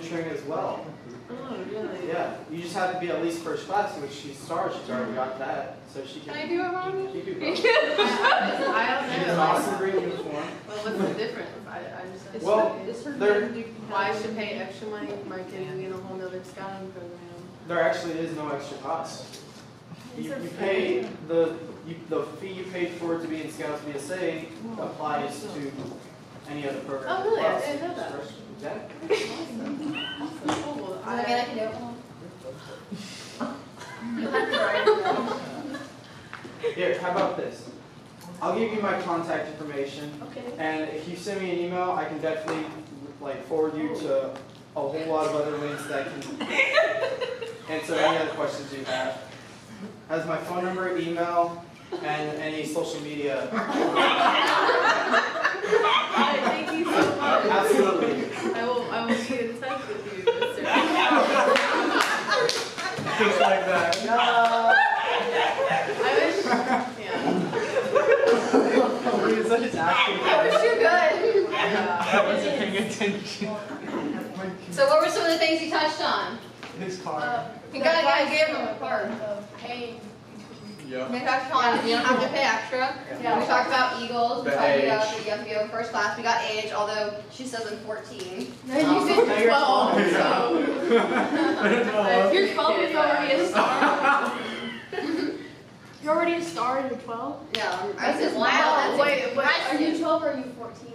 while as well. Oh, really? Yeah, you just have to be at least first class, which she's star, she's already got that, so she can. Can I do it wrong? She can go. She's I don't an know, awesome like, green uniform. well, what's the difference? I, I just. it's Well, like- there, Why I should pay extra money if my kid is in a whole nother scouting program? there actually is no extra cost. You, you pay, the, you, the fee you paid for to be in Scouts BSA applies to any other program. Oh, really? I didn't know that. Exactly. Cool. Does that mean I can do it? You have to write it down. Here, how about this? I'll give you my contact information, Okay. and if you send me an email, I can definitely, like, forward you to a whole lot of other links that can *laughs* answer any other questions you have. Has my phone number, email, and any social media. *laughs* Thank you so much. Absolutely. I will, I will be in touch with you, Mr. Just like that. No. I wish, yeah. You're such an. I wish you're good. I wasn't paying attention. So what were some of the things you touched on? His car. Uh, You gotta, gotta give them a card. Hey, Yeah. We talked on, you don't have to pay extra. Yeah. We talked about Eagles, we The talked about age. that you have to go first class, we got age, although she says I'm fourteen. no, you said twelve, so. You're 12 and *laughs* *laughs* *laughs* you're already a star. You're already a star and you're 12? Yeah, I'm- I This said, is wow, wild. Wait, wait, are you 12 or are you 14?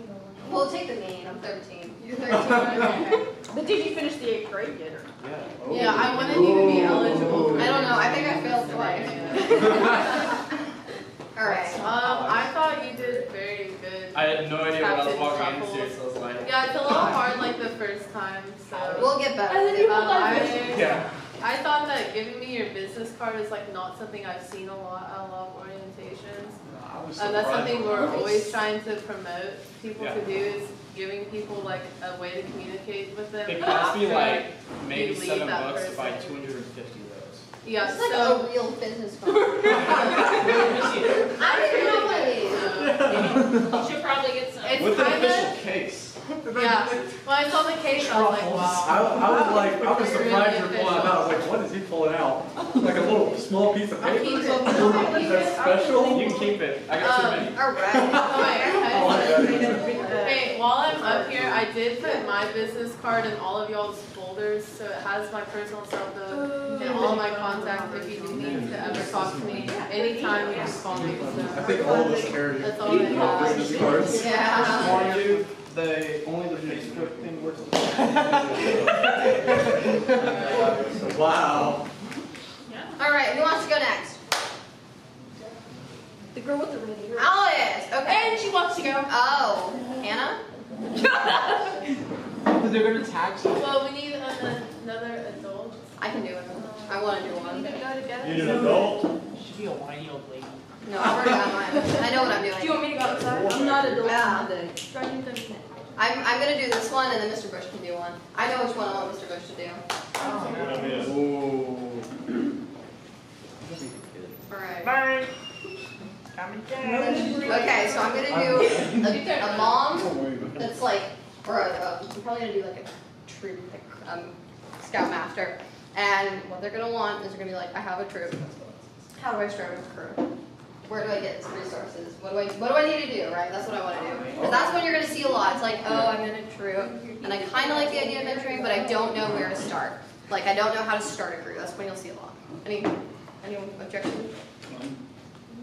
Well, take the main, I'm thirteen. You're thirteen, okay. But did you finish the eighth grade yet or? Yeah. Yeah, I wanted you to be eligible. I don't know, I think I failed twice. *laughs* Alright. Um, I thought you did very good. I had no idea what I was walking Truffles. into, so I was like, Yeah, it's a little hard like the first time, so. We'll get better. And then you Um, hold on. I, yeah. I thought that giving me your business card is like not something I've seen a lot at a lot of orientations. I was that's uh, surprised. something we're always trying to promote people Yeah. to do is giving people like a way to communicate with them. It cost me after like maybe you leave seven that bucks to buy person. two hundred and fifty of those. Yeah, It's like so. a real business *laughs* card. *laughs* I don't even know what it is. uh, You should probably get some. It's With an kinda, official case. Yeah, when I saw the case, I was like, I, wow. I was like, I was surprised you were pulling it out. I was like, what is he pulling out? Like a little small piece of paper keep or something? Is that special? You can keep it, I got too Um, many. Alright. Oh, *laughs* wait, Oh my okay. God. *laughs* Hey, while I'm up here, I did put my business card in all of y'all's folders, so it has my personal cell phone and all my contacts if you do need to ever talk to me. Anytime you just call me. so. I think all of us carry That's all I have. business cards. Yeah. Mind you, the, only the Facebook thing works. *laughs* Wow. Alright, who wants to go next? The girl with the red ear. Oh, Alice, okay. And she wants to go. Oh, Hannah? Because They're gonna tax you. Well, we need an- another adult. I can do it. I wanna do one. We can go together. You need an adult? She'd be a whiny old lady. No, I've already got mine. I know what I'm doing. Do you want me to go outside? I'm not a dog. Yeah. Try to do them next. I'm, I'm gonna do this one and then Mr. Bush can do one. I know which one I want Mr. Bush to do. Oh. Alright. Bye. Come and get. Okay, so I'm gonna do a, a mom that's like, or a, a, I'm probably gonna do like a troop, like, um, scoutmaster. And what they're gonna want is they're gonna be like, I have a troop. How do I start a crew? where do I get resources? What do I what do I need to do? Right? That's what I want to do. Because that's when you're going to see a lot. It's like, oh, I'm in a group, and I kind of like the idea of mentoring, but I don't know where to start. Like, I don't know how to start a group. That's when you'll see a lot. Any any objection?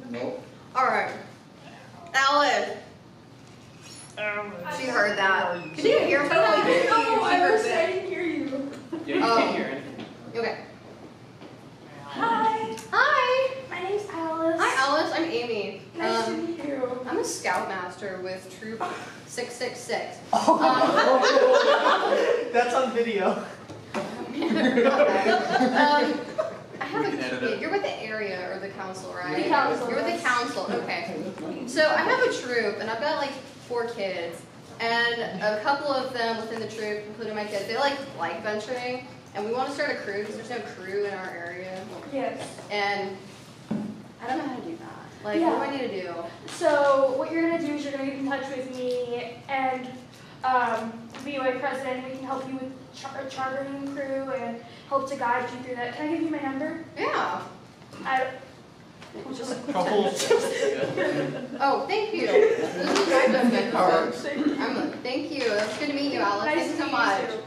No. All right. Alan. She heard that. Can you hear me? No, I didn't hear you. Yeah, you can oh. hear anything. Okay. Hi. Hi. My name's Alice. Hi, Alice. I'm Amy. Nice um, to meet you. I'm a scoutmaster with Troop 666. Oh, um, *laughs* that's on video. *laughs* um, I have you a, kid. you're with the area or the council, right? The council. You're with the council, okay. So I have a troop, and I've got like four kids, and a couple of them within the troop, including my kids, they like like venturing, and we want to start a crew because there's no crew in our area. Yes. And I don't know how to do that. Like, what do I need to do? So what you're gonna do is you're gonna get in touch with me and um, VOA president. We can help you with char- chartering crew and help to guide you through that. Can I give you my number? Yeah. I, just *laughs* *laughs* a couple. Oh, thank you. This is right up my card. I'm, thank you. It's good to meet you, Alice. Nice Thanks to so meet much. too.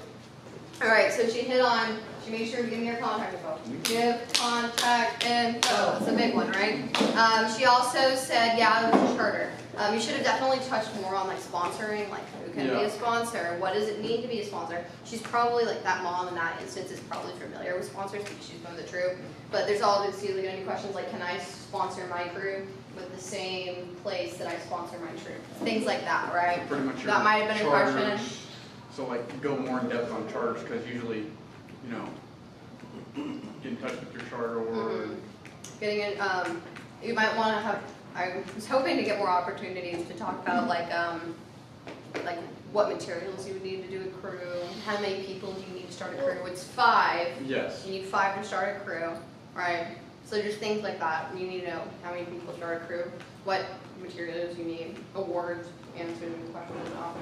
All right, so she hit on, she made sure to give me her contact info. Give contact info, it's a big one, right? Um, she also said, yeah, it was a charter. Um, you should have definitely touched more on like sponsoring, like who can be a sponsor, what does it mean to be a sponsor? She's probably like that mom in that instance is probably familiar with sponsors because she's from the troop. But there's always usually gonna be questions like, can I sponsor my crew with the same place that I sponsor my troop? Things like that, right? Pretty much That might have been a question. So like go more in depth on charters, because usually, you know, get in touch with your charter or, Mhm. Getting in, um, you might wanna have, I was hoping to get more opportunities to talk about like, um, like what materials you would need to do a crew, how many people do you need to start a crew? It's five, yes. you need five to start a crew, right? So just things like that, you need to know how many people start a crew, what materials you need, awards, answering questions about.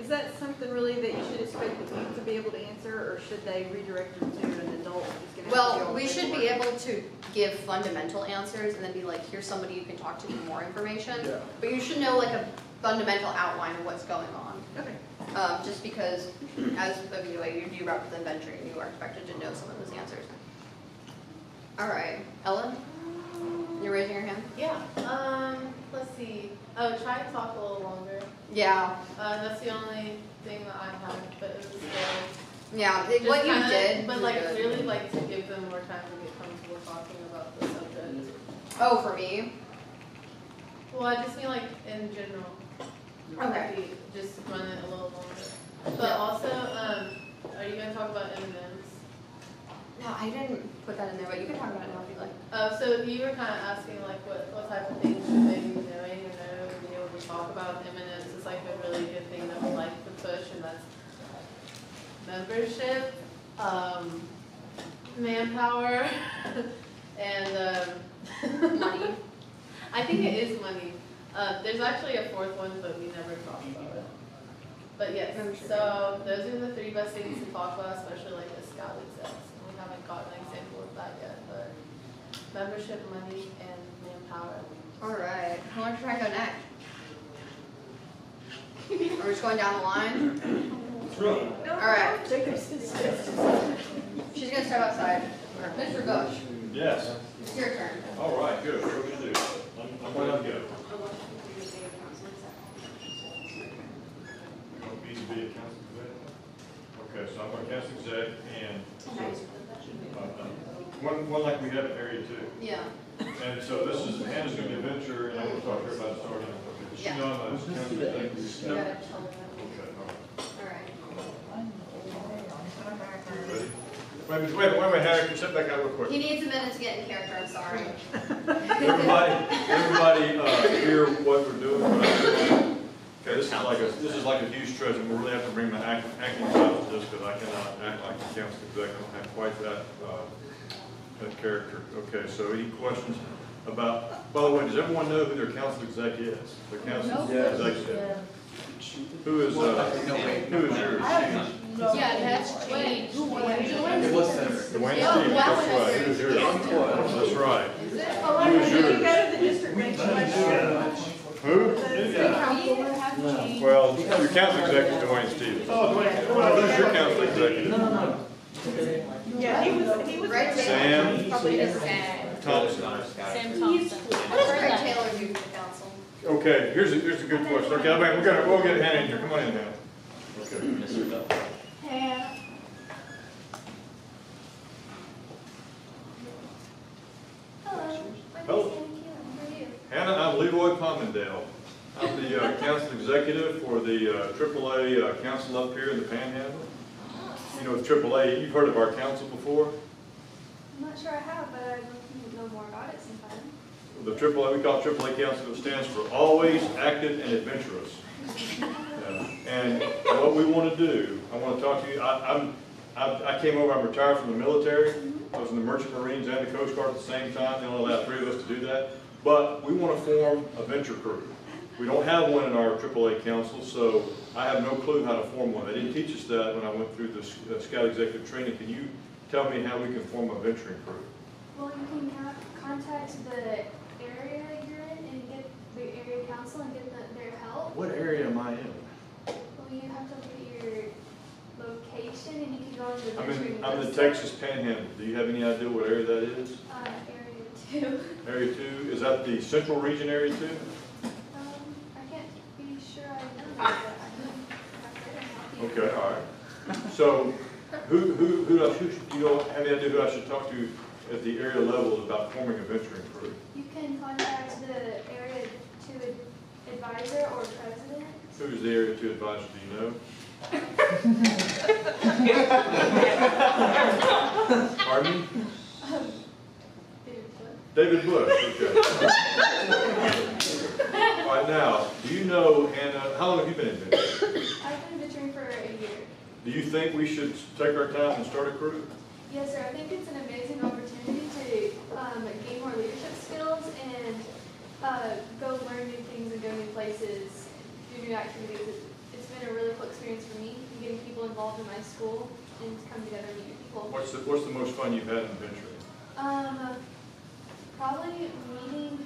Is that something really that you should expect the youth to be able to answer, or should they redirect you to an adult who's gonna have to do Well, we the should be able to give fundamental answers and then be like, here's somebody you can talk to for more information. Yeah. But you should know like a fundamental outline of what's going on. Okay. Um, just because as a VOA, you do represent venturing, you are expected to know some of those answers. All right, Ellen, you're raising your hand? Yeah, um, let's see, oh, try and talk a little longer, Yeah, uh, that's the only thing that I have, but it was still. yeah, it- what you kinda- did. But like, good. really like to give them more time to get comfortable talking about the subject. Oh, for me? Well, I just mean like in general. Okay. Maybe Just run it a little longer. But Yeah. also, um, are you gonna talk about M and M's? No, I didn't put that in there, but you can talk about it now if you like. Uh, so you were kind of asking like what, what type of things should they be knowing or know, and be able to talk about M's is like a really good thing that we like to push, and that's membership, um, manpower, *laughs* and, um, *laughs* Money. I think it is money. Uh, there's actually a fourth one, but we never talked about it. But yes, so those are the three best things to talk about, especially like the scout execs. We haven't gotten an example of that yet, but membership, money, and manpower. All right, wants to try and go next? Are we just going down the line? All right, she's gonna start outside. Mr. Bush, Yes. it's your turn. All right, good. What are we gonna do? I'm, I'm gonna go. You want me to be a council exec? Okay, so I'm a council exec and so, uh, one, one like we have in area two. Yeah. And so this is, Hannah's gonna be a venture and I'm gonna talk to her about starting. Okay, She Yeah. know I'm a council. You gotta tell them. Okay, all right. All right. Ready? Wait, wait, wait, wait, Hannah, step back out real quick. He needs a minute to get in character, I'm sorry. Everybody, everybody, uh, hear what we're doing, what I'm doing. Okay, this is like a, this is like a huge treasure, we really have to bring my act- acting side to this, because I cannot act like a council exec, I don't have quite that, uh, that character. Okay, so any questions about, by the way, does everyone know who their council exec is? Their council executive? Who is, uh, who is yours? Yeah, that's Jane. Dwayne Oh, Stevens, wow. that's right, who is yours? That's right. Who is yours? Who? Well, your council executive, Dwayne Stevens. Oh, Dwayne. Who's your council executive? Yeah, he was, he was. Right, Sam Probably does Sam. Thompson. Sam Thompson. What does Greg Taylor do for the council? Okay, here's a, here's a good question. Okay, I'm- we're gonna, we'll get Hannah in here. Come on in, Hannah. Okay. Mr. Bell. Hello. Hello. Hannah Keelan. How are you? Hannah, I'm Leroy Palmendale. I'm the the uh, council executive for the uh, AAA uh, council up here in the Panhandle. You know, AAA, you've heard of our council before? I'm not sure I have, but I'd love to know more about it sometime. The AAA, we call it AAA Council, it stands for Always Active and Adventurous. Yeah. *laughs* And what we want to do, I want to talk to you, I, I'm, I, I came over, I'm retired from the military. I was in the Merchant Marines and the Coast Guard at the same time, they only allowed three of us to do that. But we want to form a venture crew. We don't have one in our AAA council, so I have no clue how to form one. They didn't teach us that when I went through the uh, Scout Executive Training. Can you tell me how we can form a venturing crew? Well, you can ha- contact the area you're in and get the area council and get the, their help. What area am I in? Well, you have to look at your location and you can go on the I'm in, I'm in the. Texas Panhandle. Do you have any idea what area that is? Uh, area two. *laughs* Area two, is that the central region area two? Um, I can't be sure I know that, but I can. Okay, all right. So, who, who, who else, who, should- do you have any idea who I should talk to at the area level about forming a venturing crew? You can contact the area two advisor or president. Who's the area two advisor, do you know? Pardon me? Um, David Wood. David Bush, okay. All right, now, do you know, Hannah, how long have you been in venturing? I've been venturing for a year. Do you think we should take our time and start a crew? Yes, sir. I think it's an amazing opportunity to um, gain more leadership skills and uh, go learn new things and go new places, do new activities. It- It's been a really cool experience for me, getting people involved in my school and to come together and meet new people. What's the, what's the most fun you've had in venturing? Um, probably meeting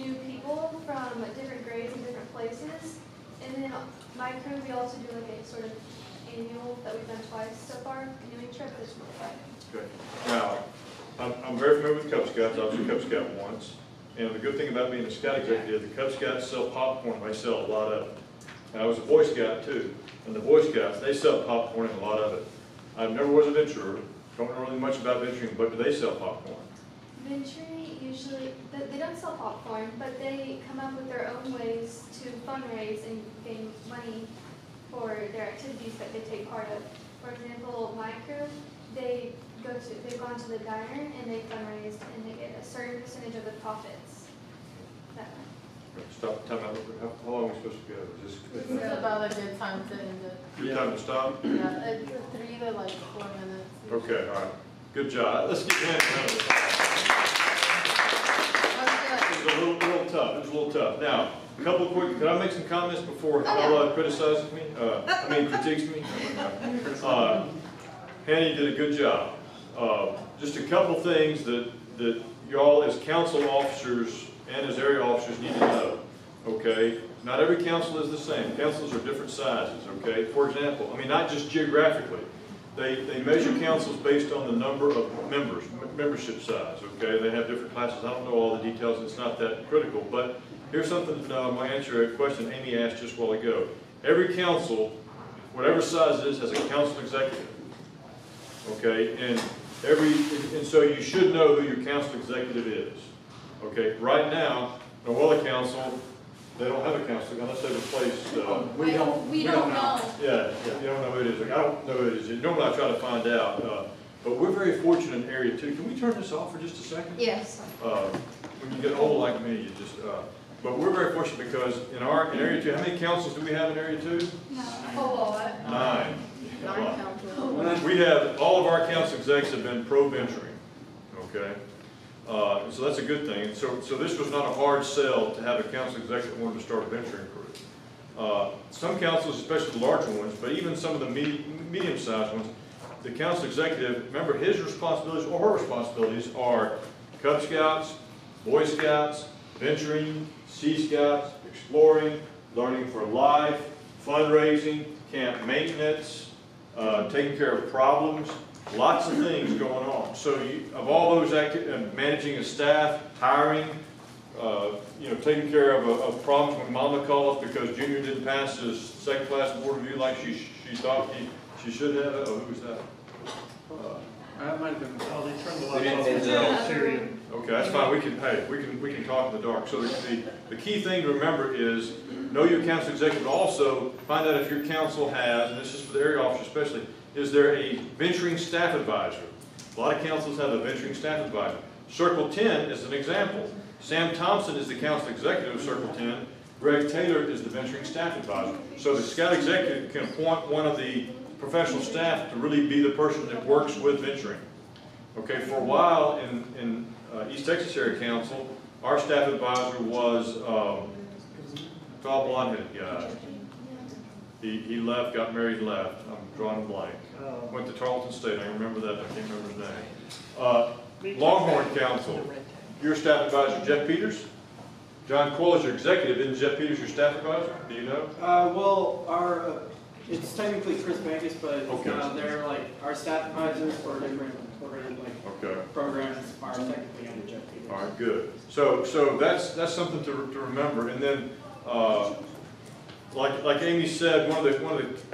new people from different grades and different places. And then my crew, we also do like a sort of annual that we've done twice so far, canoeing trip that's really fun. Now, I'm, I'm very familiar with Cub Scouts, I was a Cub Scout once, and the good thing about being a Scout executive, the Cub Scouts sell popcorn, they sell a lot of it. And I was a Boy Scout too, and the Boy Scouts, they sell popcorn and a lot of it. I never was a venturer, don't know really much about venturing, but do they sell popcorn? Venturing usually, they don't sell popcorn, but they come up with their own ways to fundraise and gain money for their activities that they take part of. For example, my crew, they go to, they've gone to the diner and they fundraised and they get a certain percentage of the profits. That. Stop, time out, how, how long are we supposed to go? Is This this is about a good time to end it. good time to stop? Yeah, it's three to like four minutes. Okay, all right, good job. Let's get Hannah a round of. It was a little, little tough, it was a little tough. Now, a couple of quick, can I make some comments before Carla criticizes me? Uh, I mean critiques me? *laughs* Uh, Hannah, you did a good job. Uh, just a couple things that, that y'all as council officers and as area officers need to know, okay? Not every council is the same. Councils are different sizes, okay? For example, I mean, not just geographically. They, they measure councils based on the number of members, membership size, okay? They have different classes. I don't know all the details, it's not that critical. But here's something, to know. I'm gonna answer a question Amy asked just a while ago. Every council, whatever size it is, has a council executive. Okay, and every, and so you should know who your council executive is. Okay, right now, Norwela Council, they don't have a council unless they replaced, uh, We don't, we don't know. yeah, yeah, you don't know who it is. I don't know who it is. Normally I try to find out, uh, but we're very fortunate in area two. Can we turn this off for just a second? Yes. Uh, When you get old like me, you just, uh, but we're very fortunate because in our, in area two, how many councils do we have in area two? No. Nine. Nine council. We have, all of our council execs have been pro-venturing, okay? Uh, so that's a good thing. So, so this was not a hard sell to have a council executive that wanted to start a venturing crew. Uh, some councils, especially the larger ones, but even some of the me- medium-sized ones, the council executive, remember his responsibilities or her responsibilities are Cub Scouts, Boy Scouts, venturing, Sea Scouts, exploring, learning for life, fundraising, camp maintenance, uh, taking care of problems, lots of things going on. So you, of all those acti- uh, managing a staff, hiring, uh, you know, taking care of, a- of problems when mama calls because Junior didn't pass his second class board review like she, she thought he, she should have, oh, who was that? Uh, That might have been, oh, they turned the We didn't lights do off. the- Syrian. Okay, that's fine, we can, hey, we can, we can talk in the dark. So the, the, the key thing to remember is, know your council executive, but also find out if your council has, and this is for the area officer especially, is there a venturing staff advisor? A lot of councils have a venturing staff advisor. Circle Ten is an example. Sam Thompson is the council executive of Circle Ten. Greg Taylor is the venturing staff advisor. So the scout executive can appoint one of the professional staff to really be the person that works with venturing. Okay, for a while in, in uh, East Texas Area Council, our staff advisor was, um, tall blonde-headed guy. He, he left, got married, left. I'm drawing a blank. Uh, Went to Tarleton State, I remember that, I can't remember his name. Uh, Longhorn Council, your staff advisor, Jeff Peters? John Coyle is your executive, isn't Jeff Peters your staff advisor? Do you know? Uh, well, our, uh, it's technically Chris Bankus, but Okay. uh, they're like, our staff advisors for different, for like Okay. programs are technically under Jeff Peters. All right, good. So, so that's, that's something to, to remember, and then, uh, like, like Amy said, one of the, one of the,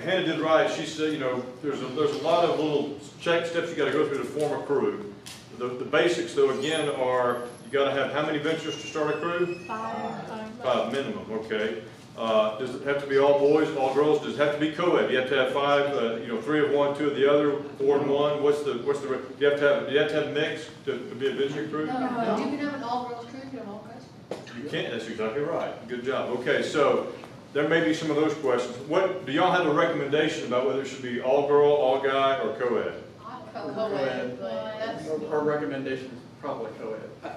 Hannah did right, she said, you know, there's a, there's a lot of little check steps you gotta go through to form a crew. The, the basics though, again, are, you gotta have how many ventures to start a crew? Five, five. Five minimum, okay. Uh, does it have to be all boys, all girls? Does it have to be co-ed? You have to have five, uh, you know, three of one, two of the other, four and one? What's the, what's the, do you have to have, do you have to have mix to, to be a venturing crew? No, you can have an all-girls crew, you can have all guys. You can't, that's exactly right. Good job. Okay, so there may be some of those questions. What, do y'all have a recommendation about whether it should be all girl, all guy, or co-ed? Co-ed, but that's, Our recommendation is probably co-ed.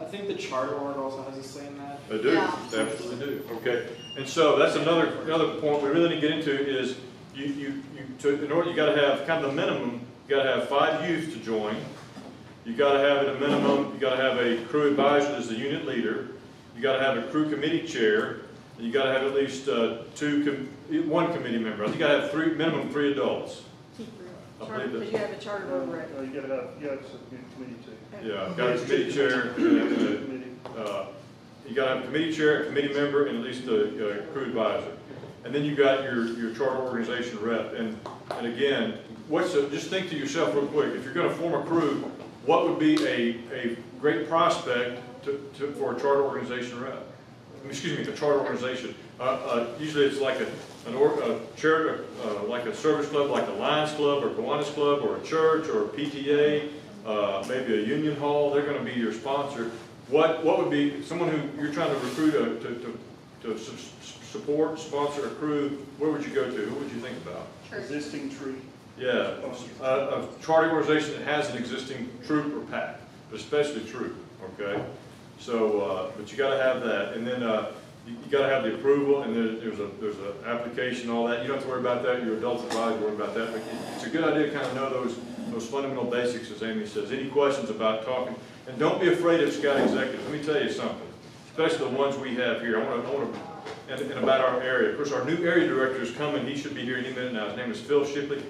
I think the charter board also has a say in that. They do, Yeah. they absolutely do, okay. And so that's another, another point we really need to get into is you, you, you, to, in order, you gotta have kind of the minimum, you gotta have five youth to join. You gotta have at a minimum, you gotta have a crew advisor as the unit leader. You gotta have a crew committee chair. and You gotta have at least, uh, two, com- one committee member. You gotta have three, minimum three adults. I Charter, believe because that's- you have a charter over it. uh, you gotta have, you have a committee too. Yeah, got a committee chair, and a- and uh, you gotta have a committee chair, a committee member, and at least a, a crew advisor. And then you got your, your charter organization rep, and, and again, what's, the- just think to yourself real quick, if you're gonna form a crew, what would be a, a great prospect to, to, for a charter organization rep? Excuse me, a charter organization, uh, uh, usually it's like a, an or, a charter, uh, like a service club, like a Lions Club, or Kiwanis Club, or a church, or a PTA, uh, maybe a union hall, they're gonna be your sponsor. What, what would be, someone who you're trying to recruit to, to, to, to su- su- support, sponsor a crew, where would you go to? Who would you think about? Church. Existing tree. Yeah, a, a charter organization that has an existing troop or pack, but especially troop, okay? So, uh, but you gotta have that, and then, uh, you, you gotta have the approval, and then there's a, there's an application, all that, you don't have to worry about that, your adult advisor, worry about that, but it- it's a good idea to kind of know those, those fundamental basics, as Amy says. Any questions about talking, and don't be afraid of Scout executives, let me tell you something, especially the ones we have here, I wanna, I wanna, and, and about our area, of course, our new area director is coming, he should be here any minute now, his name is Phil Shipley.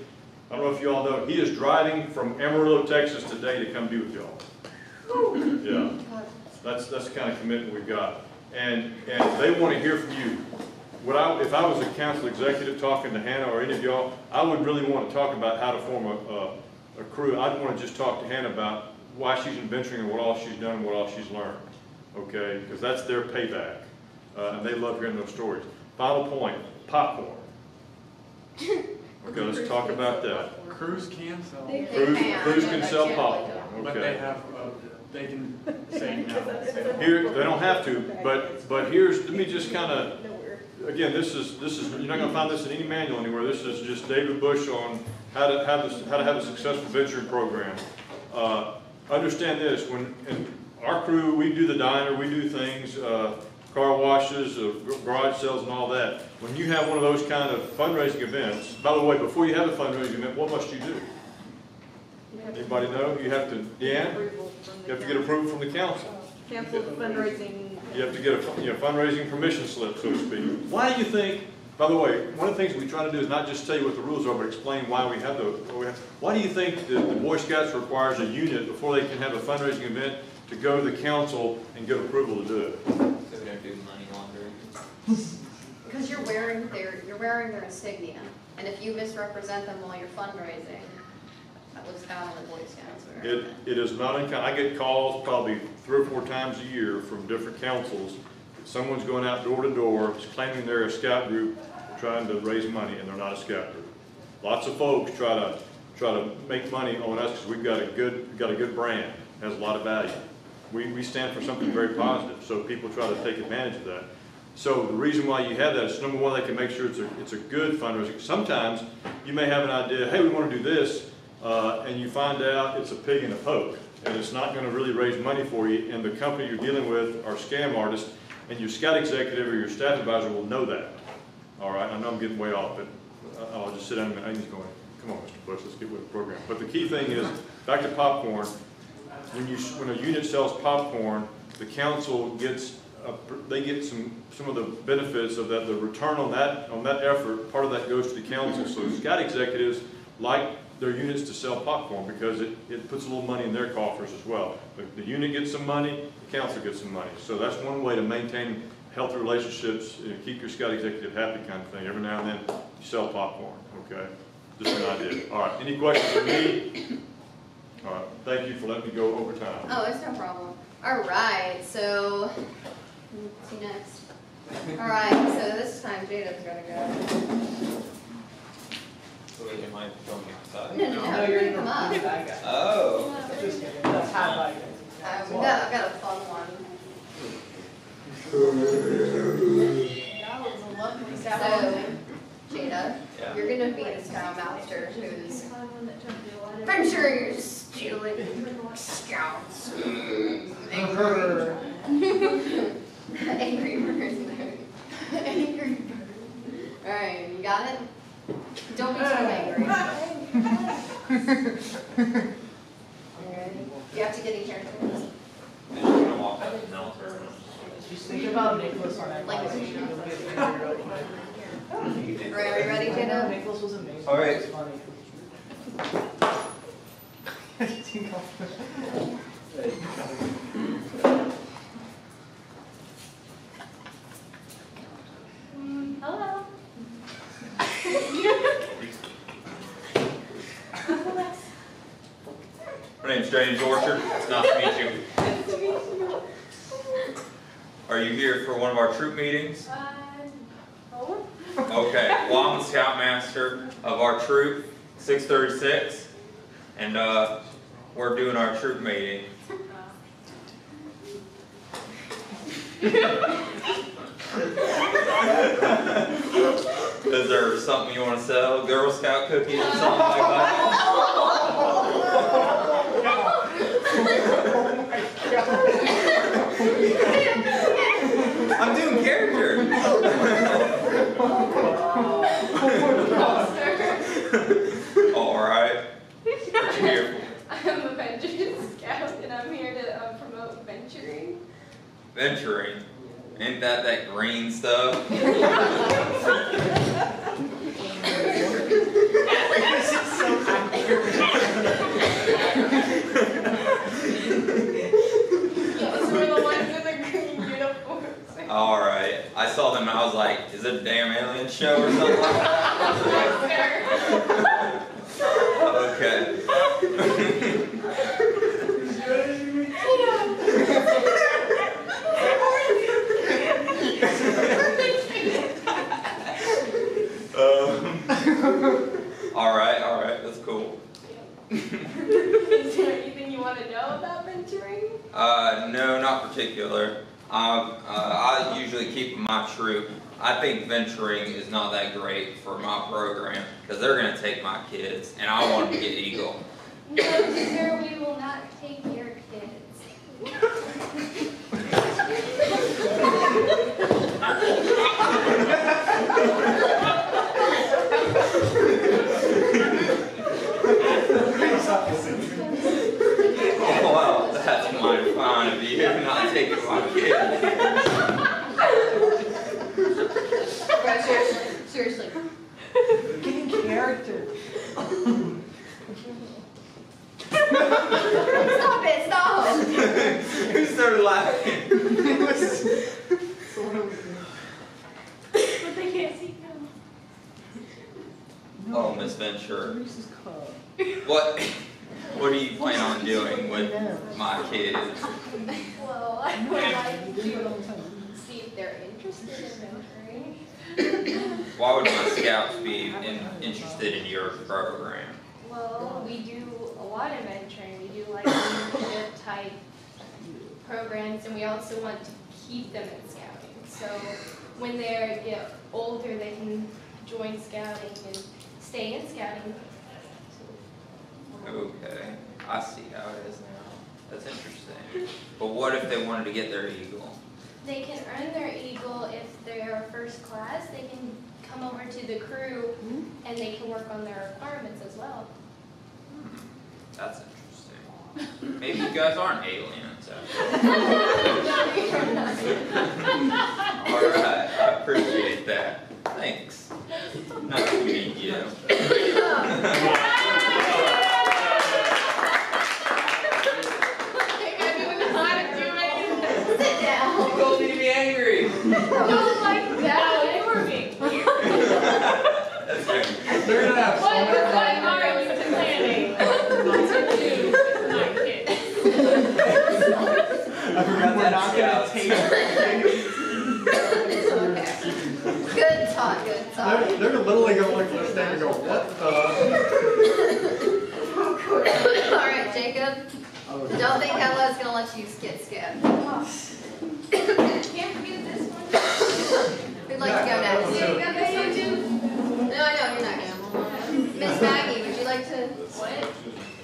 I don't know if you all know, he is driving from Amarillo, Texas today to come be with y'all. Yeah, that's, that's the kind of commitment we've got. And, and they want to hear from you. What I, if I was a council executive talking to Hannah or any of y'all, I would really want to talk about how to form a, a, a crew. I'd want to just talk to Hannah about why she's in venturing and what all she's done and what all she's learned. Okay, because that's their payback. Uh, and they love hearing those stories. Final point, popcorn. *laughs* Okay, let's talk about that. Crews can sell, They Crews, can, crews can sell can't popcorn, but they okay. have, uh, they can say no. Here, they don't have to, but, but here's, let me just kind of, again, this is, this is, you're not gonna find this in any manual anywhere. This is just David Bush on how to, how to, how to have a successful venturing program. Uh, understand this, when, in our crew, we do the diner, we do things, uh, car washes, uh, garage sales and all that. When you have one of those kind of fundraising events, by the way, before you have a fundraising event, what must you do? Anybody know? You have to, Deanne, you have to get approval from the council. Cancel the fundraising. You have to get a, you know, fundraising permission slip, so to speak. Why do you think, by the way, one of the things we try to do is not just tell you what the rules are, but explain why we have the, what we have. Why do you think that the Boy Scouts requires a unit before they can have a fundraising event to go to the council and get approval to do it? So we don't do money laundering. Because you're wearing their, you're wearing their insignia, and if you misrepresent them while you're fundraising, That looks kind of like Boy Scouts. It, it is not uncommon, I get calls probably three or four times a year from different councils. Someone's going out door to door, claiming they're a scout group, trying to raise money, and they're not a scout group. Lots of folks try to, try to make money on us because we've got a good, got a good brand, has a lot of value. We, we stand for something very positive, so people try to take advantage of that. So the reason why you have that is, number one, they can make sure it's a, it's a good fundraiser. Sometimes you may have an idea, hey, we want to do this, uh, and you find out it's a pig in a poke, and it's not going to really raise money for you, and the company you're dealing with are scam artists, and your scout executive or your staff advisor will know that. All right, I know I'm getting way off, but I'll just sit down a minute. Amy's going, come on, Mr. Bush, let's get with the program. But the key thing is, back to popcorn, when you, when a unit sells popcorn, the council gets, a- they get some, some of the benefits of that, the return on that, on that effort, part of that goes to the council. So scout executives like their units to sell popcorn because it, it puts a little money in their coffers as well. The, the unit gets some money, the council gets some money. So that's one way to maintain healthy relationships, you know, keep your scout executive happy kind of thing. Every now and then, you sell popcorn, okay? Just an idea. All right, any questions for me? All right, thank you for letting me go over time. Oh, it's no problem. All right, so, see next. All right, so this time Jada's gonna go. So we can like go outside. No, no, no, you're gonna come up. Oh. That's how I Uh, we got, I've got a fun one. That was a lovely So. Jada, Yeah. you're gonna be the scoutmaster who's venturing or stealing scouts. Angry. *laughs* Angry bird. *laughs* Angry bird. Alright, you got it? Don't be too angry. Alright, You have to get in character. You're gonna walk up and I'll turn. Just think about Nicholas on that. Like- you'll get it figured out. Alright, are you ready, Jada? Nicholas was amazing. All right. It was funny. Hello. My name's James Orchard. It's nice to meet you. Are you here for one of our troop meetings? Okay, well, I'm the scoutmaster of our troop, six thirty-six, and, uh, we're doing our troop meeting. *laughs* Is there something you wanna sell, Girl Scout cookies or something like that? I'm doing character. All right. What you here for? I'm a venture scout and I'm here to uh, promote venturing. Venturing. Ain't that that green stuff? Yes, we're the ones in the green uniforms. All right. I saw them and I was like, is it a damn alien show or something like that? Okay. Um, all right, all right, that's cool. Is there anything you want to know about venturing? Uh, no, not particular. Uh, I usually keep my troop. I think venturing is not that great for my program because they're gonna take my kids, and I want them to get Eagle. *laughs* No, sir, we will not take your kids. *laughs* *laughs* Oh, well, that's mighty fine of you not taking my kids. Right, seriously, seriously. Get character. Stop it, stop! Who started laughing? But they can't see them. Oh, Miss Venture. What? What do you plan on doing with my kids? Well, I would like to see if they're interested in mentoring. Why would my scouts be in, interested in your program? Well, we do a lot of mentoring. We do like leadership type programs, and we also want to keep them in scouting. So when they're get older, they can join scouting and stay in scouting. Okay, I see how it is now. That's interesting. But what if they wanted to get their eagle? They can earn their eagle if they are first class. They can come over to the crew, hmm? and they can work on their requirements as well. Hmm, that's interesting. Maybe you guys aren't aliens. Alright, *laughs* I appreciate that. Thanks. Nice *laughs* to meet you. Sit down. You told me to be angry. Don't like that. you were being weird. That's fair. They're gonna have so What, much what fun. are you planning to do with my kids? I forgot they're not gonna take. Good talk, good They're, they're literally gonna look at this thing and go, what the? *laughs* Alright, Jacob, don't think Ella's gonna let you skit skip. Can't forget this one. *laughs* Who'd like to go next? You got this one too? No, I know, you're next. Miss Maggie, would you like to, What?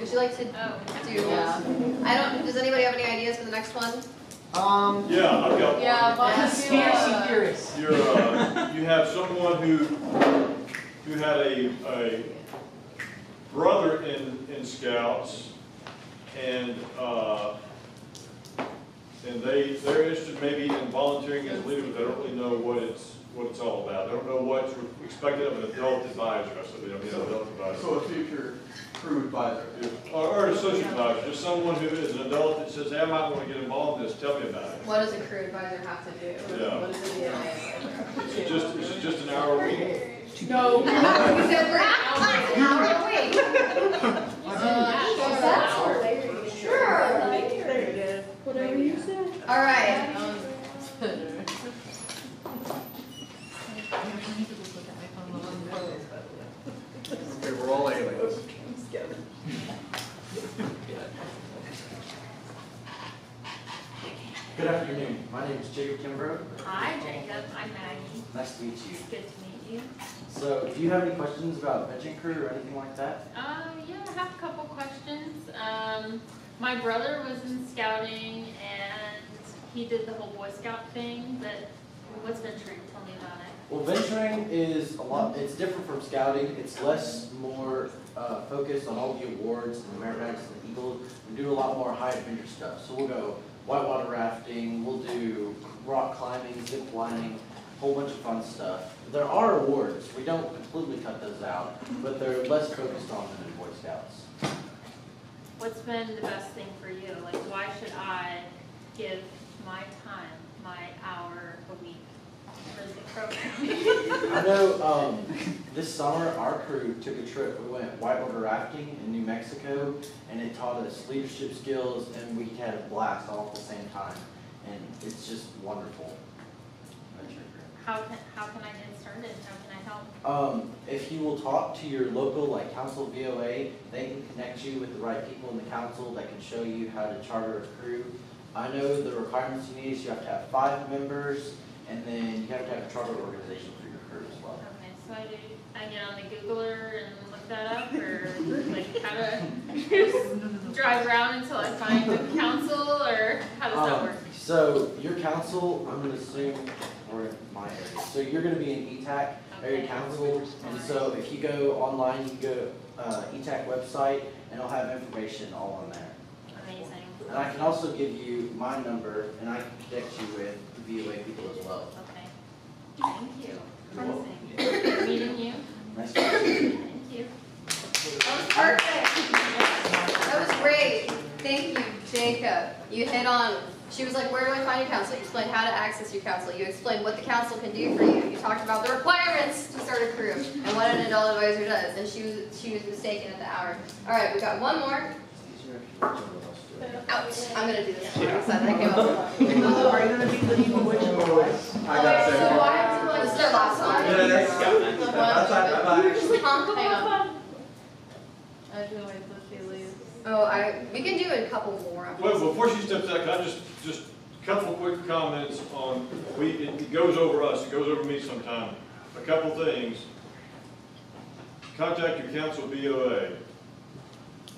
would you like to Oh. do, I don't, does anybody have any ideas for the next one? Um, Yeah, I've got. Yeah, but. conspiracy theorists. You're, uh, you have someone who, who had a, a brother in, in scouts, and, uh, and they, they're interested maybe in volunteering as a leader, but they don't really know what it's, what it's all about. They don't know what's expected of an adult advisor, I said they don't need an adult advisor. So a future crew advisor. Or, or an associate advisor, just someone who is an adult that says, hey, I might want to get involved in this, tell me about it. What does a career advisor have to do? Yeah. What does it do? Is it just, is it just an hour a week? No. You said for an hour a week. That's hilarious. Sure. Whatever you said. All right. *laughs* Okay, we're all aliens. Good afternoon. My name is Jacob Kimbrough. Hi, Jacob. I'm Maggie. Nice to meet you. Good to meet you. So, do you have any questions about Veteran Crew or anything like that? Uh, yeah, I have a couple questions. Um, my brother was in scouting and he did the whole Boy Scout thing, but what's venturing? Tell me about it. Well, venturing is a lot. It's different from scouting. It's less more uh, focused on all the awards and the badges and the Eagles. We do a lot more high adventure stuff. So we'll go whitewater rafting. We'll do rock climbing, zip lining, a whole bunch of fun stuff. There are awards. We don't completely cut those out, but they're less focused on than in Boy Scouts. What's been the best thing for you? Like, why should I give my time, my hour a week? I know um, this summer our crew took a trip. We went whitewater rafting in New Mexico, and it taught us leadership skills, and we had a blast all at the same time. And it's just wonderful. How can, how can I get started? How can I help? Um, if you will talk to your local, like council VOA, they can connect you with the right people in the council that can show you how to charter a crew. I know the requirements you need is you have to have five members, and then you have to have a charter organization for your crew as well. Okay, so I do, I get on the Googler and look that up, or like how to *laughs* drive around until I find the council, or how does that Um, work? So your council, I'm gonna assume, or my area, so you're gonna be in ETAC, area council, and so if you go online, you can go, uh, ETAC website, and it'll have information all on there. Amazing. And I can also give you my number, and I can connect you with VOA people as well. Okay. Thank you. You're welcome. Amazing. Meeting you. Nice to meet you. Thank you. That was perfect. That was great. Thank you, Jacob. You hit on, she was like, where do I find your council? You explained how to access your council. You explained what the council can do for you. You talked about the requirements to start a crew and what an adult advisor does. And she was, she was mistaken at the hour. All right, we got one more. Ouch, I'm gonna do this one, so I came up with Are you gonna be the evil witch of? Oh, I got So that. I have to, like, this is our last one. Yeah, that's got it. The one- Outside, bye-bye. Huh? Hang on. I feel like the Phillies. Oh, I, we can do a couple more. after Well, before she steps out, can I just, just a couple quick comments on, we, it it goes over us, it goes over me sometime. A couple things. Contact your council VOA.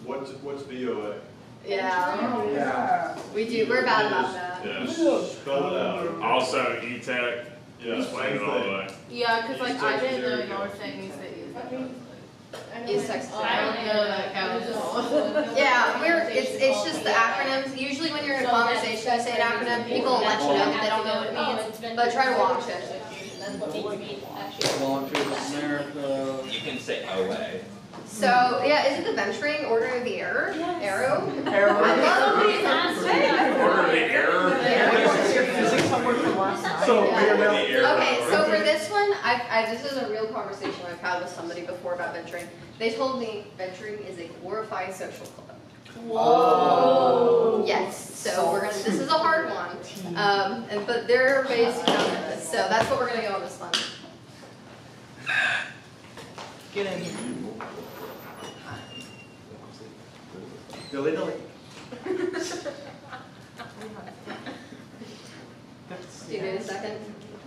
What's, what's VOA? Yeah, Yeah. we do, we're bad about that. Yes. Spell it out. Also, E ETAC, Yeah, explain it all the way. Yeah, cause like I didn't know area. y'all were saying you said you. East I don't know that *laughs* counts. Yeah, we're, it's, it's just the acronyms. Usually when you're in a conversation, you say an acronym, people will let you know that they don't know what it means. But try to watch it. That's what needs to be actually. Volunteers America. *laughs* You can say OA. So, yeah, is it the venturing order of the arrow? Arrow? Arrow. I love Somebody's asked. Order of the error. What's your physics homework from last night? So we are now, The error. Okay, so for this one, I, I, this is a real conversation I've had with somebody before about venturing. They told me venturing is a glorified social club. Whoa. Yes, so we're gonna, this is a hard one, um, and, but there are ways to counter this, so that's what we're gonna go on this one. Get in here. dilly dilly. Do you need a second?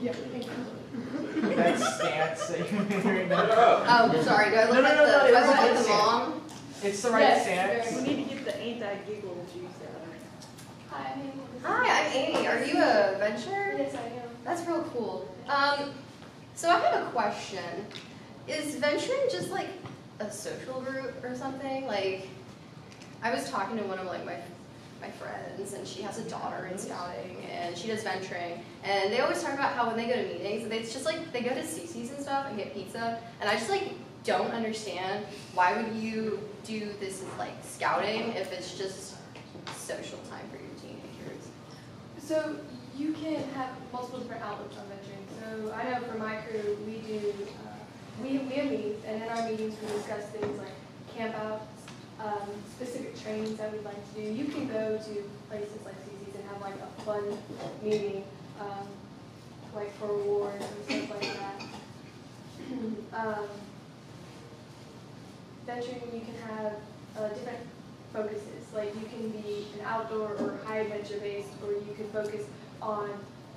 That stance that you're doing. *laughs* Oh, sorry, do I look No, no, like no, the, no, do I it's look the like right the stance. mom? It's the right Yes, stance. We need to get the anti-giggle juice out. Hi. Hi, I'm Amy, are you a venture? Yes, I am. That's real cool. Um, so I have a question. Is venturing just like a social group or something? Like, I was talking to one of like my my friends, and she has a daughter in scouting, and she does venturing, and they always talk about how when they go to meetings, it's just like they go to CC's and stuff and get pizza, and I just like don't understand why would you do this like scouting if it's just social time for your teenagers. So you can have multiple different outlets on venturing. So I know for my crew, we do, uh, we, we have meetings, and in our meetings, we discuss things like camp outs, um, specific trainings that we'd like to do. You can go to places like CC's and have like a fun meeting, um, like for awards and stuff like that. *clears throat* um, venturing, you can have uh, different focuses. Like you can be an outdoor or high adventure based, or you can focus on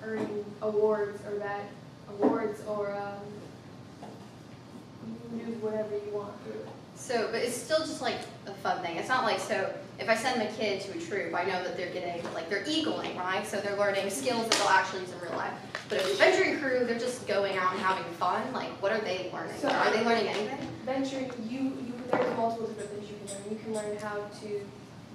earning awards or that awards or um, do whatever you want. So, but it's still just like a fun thing. It's not like, so if I send my kid to a troop, I know that they're getting, like, they're eagling, right? So they're learning skills that they'll actually use in real life. But if it's a venturing crew, they're just going out and having fun. Like, what are they learning? So- Are they learning anything? Venturing, you, you there's multiple different things you can learn. You can learn how to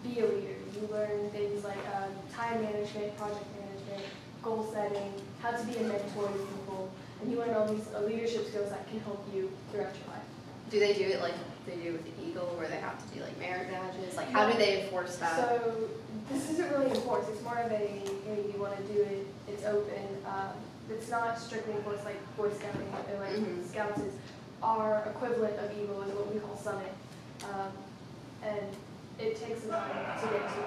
be a leader. You learn things like um, time management, project management, goal setting, how to be a mentor to people, and you learn all these uh, leadership skills that can help you throughout your life. Do they do it like they do with the eagle, where they have to do like merit badges? Like, how do they enforce that? So this isn't really enforced. It's more of a hey, you want to do it. It's open. Um, it's not strictly enforced like Boy Scouting and like Mhm. Scouts is. Our equivalent of Eagle is what we call Summit, um, and it takes some time to get to,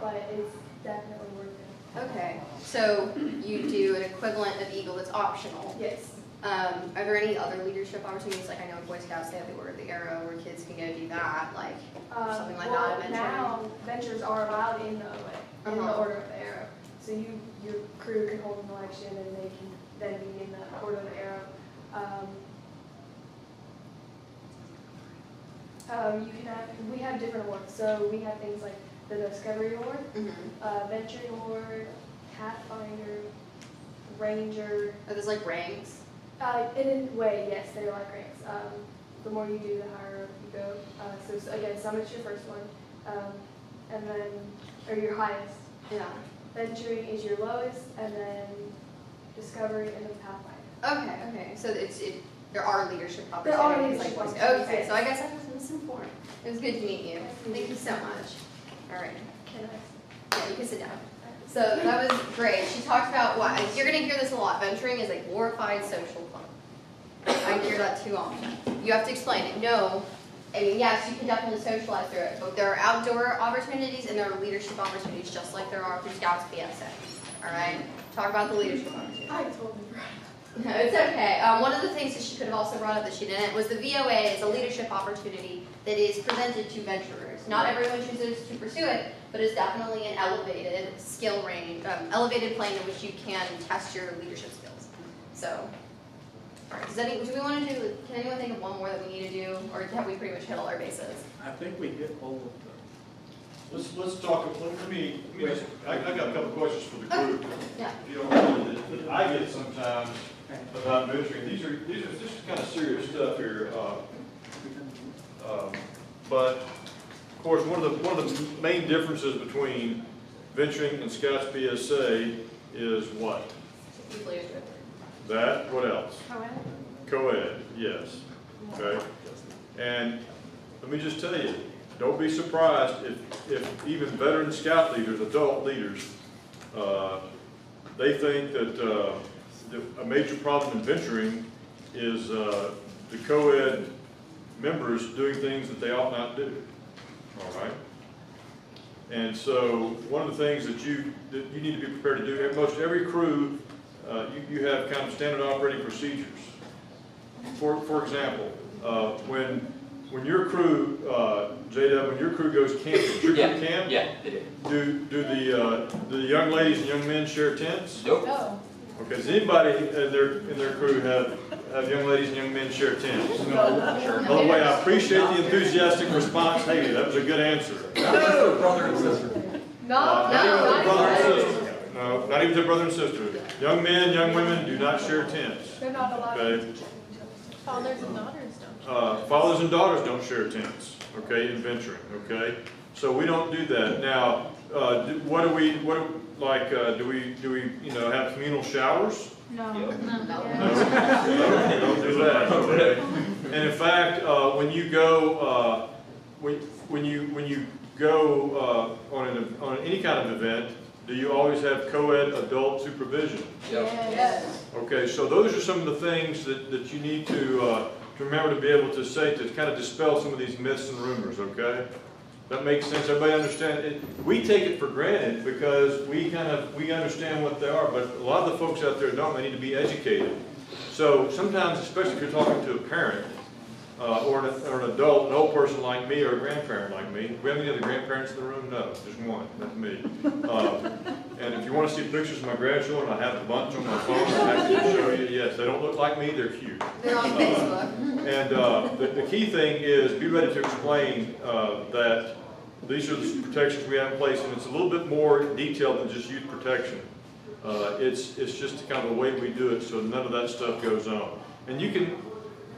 but it's definitely worth it. Okay, so you do an equivalent of eagle that's optional. Yes. Um, are there any other leadership opportunities? Like I know in Boy Scouts they have the Order of the Arrow, where kids can go do that. Like, Um, Something like well, that, now ventures are allowed in the OA, in the Uh-huh. Order of the Arrow. So you, your crew can hold an election and they can then be in the Order of the Arrow. Um, um, you can have, we have different awards. So we have things like the Discovery Award, mhm. uh, Venturing Award, Pathfinder, Ranger. are those like ranks? Uh, in a way, yes, they're like ranks. Um, the more you do, the higher you go. Uh, so, so again, Summit's your first one, um, and then or your highest. Yeah. Venturing is your lowest, and then Discovery, and then Pathfinder. Okay, okay. So it's it. There are leadership opportunities. There are like Boy Scouts. opportunities, Okay, so I guess I was misinformed. It was good to meet you. Thank you so much. All right. Can I? Yeah, you can sit down. So that was great. She talked about why you're gonna hear this a lot. Venturing is a glorified social. I hear that too often. You have to explain it. No, I mean, yes, you can definitely socialize through it, but there are outdoor opportunities and there are leadership opportunities, just like there are through Scouts BSA. All right, talk about the leadership opportunities. I totally forgot. *laughs* No, it's okay. Um, one of the things that she could have also brought up that she didn't was the VOA is a leadership opportunity that is presented to venturers. Not everyone chooses to pursue it, but it's definitely an elevated skill range, um, elevated plane in which you can test your leadership skills. So, all right. Does any, do we want to do? Can anyone think of one more that we need to do, or have we pretty much hit all our bases? I think we hit all of them. Let's, let's talk, let me, let me just, I, I got a couple questions for the crew. Yeah. If you don't mind, that- that I get sometimes about venturing, these are, these are just kind of serious stuff here, uh, um, But, of course, one of the, one of the main differences between venturing and Scouts BSA is what? Leadership. That, what else? Co-ed, yes, okay? And let me just tell you, don't be surprised if, if even veteran scout leaders, adult leaders, uh, they think that, uh, the- a major problem in venturing is, uh, the co-ed members doing things that they ought not do, all right? And so, one of the things that you, that you need to be prepared to do, most every crew, uh, you, you have kind of standard operating procedures. For, for example, uh, when, when your crew, uh, J-Dub, when your crew goes camping, your crew Yeah, camp? yeah, they do. Do, do the, uh, do the young ladies and young men share tents? Nope. No. Okay, does anybody in their, in their crew have, have young ladies and young men share tents? No. Sure. By the way, I appreciate the enthusiastic response, hey, that was a good answer. *laughs* No, brother and sister. No, Uh, Not even no, with brother and no. sister. No, not even with brother and sister. Young men, young women do not share tents, They're not allowed. okay? Fathers and daughters don't. Uh, fathers and daughters don't share tents, okay, in venturing, okay? So we don't do that. Now, uh, do- what do we, what, do- like, uh, do we, do we, you know, have communal showers? No. No, don't do that, okay? And in fact, uh, when you go, uh, when, when you, when you go, uh, on an, on any kind of event, do you always have co-ed adult supervision? Yes. Okay, so those are some of the things that, that you need to, uh, to remember to be able to say to kind of dispel some of these myths and rumors, okay? That makes sense, everybody understand, it, we take it for granted because we kind of, we understand what they are, but a lot of the folks out there don't, they need to be educated. So sometimes, especially if you're talking to a parent, uh, or an, or an adult, an old person like me, or a grandparent like me, we have any other grandparents in the room? No, just one, that's me. Uh, And if you want to see pictures of my grandchildren, I have a bunch on my phone, I'm happy to show you, yes, they don't look like me, they're cute. They're on Facebook. And uh, the, the key thing is be ready to explain uh, that these are the protections we have in place, and it's a little bit more detailed than just youth protection. Uh, It's, it's just kind of the way we do it, so none of that stuff goes on. And you can,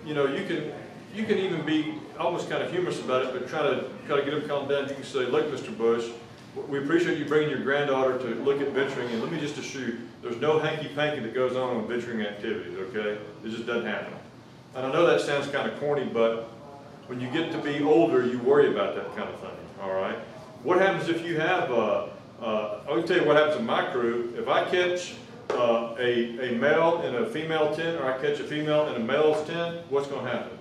you know, you can, you can even be almost kind of humorous about it, but try to, try to get them calmed down. You can say, look, Mr. Bush, we appreciate you bringing your granddaughter to look at venturing, and let me just assure you, there's no hanky-panky that goes on with venturing activities, okay? It just doesn't happen. And I know that sounds kind of corny, but when you get to be older, you worry about that kind of thing, all right? What happens if you have, uh, uh, I'll tell you what happens in my crew. If I catch uh, a, a male in a female tent, or I catch a female in a male's tent, what's gonna happen?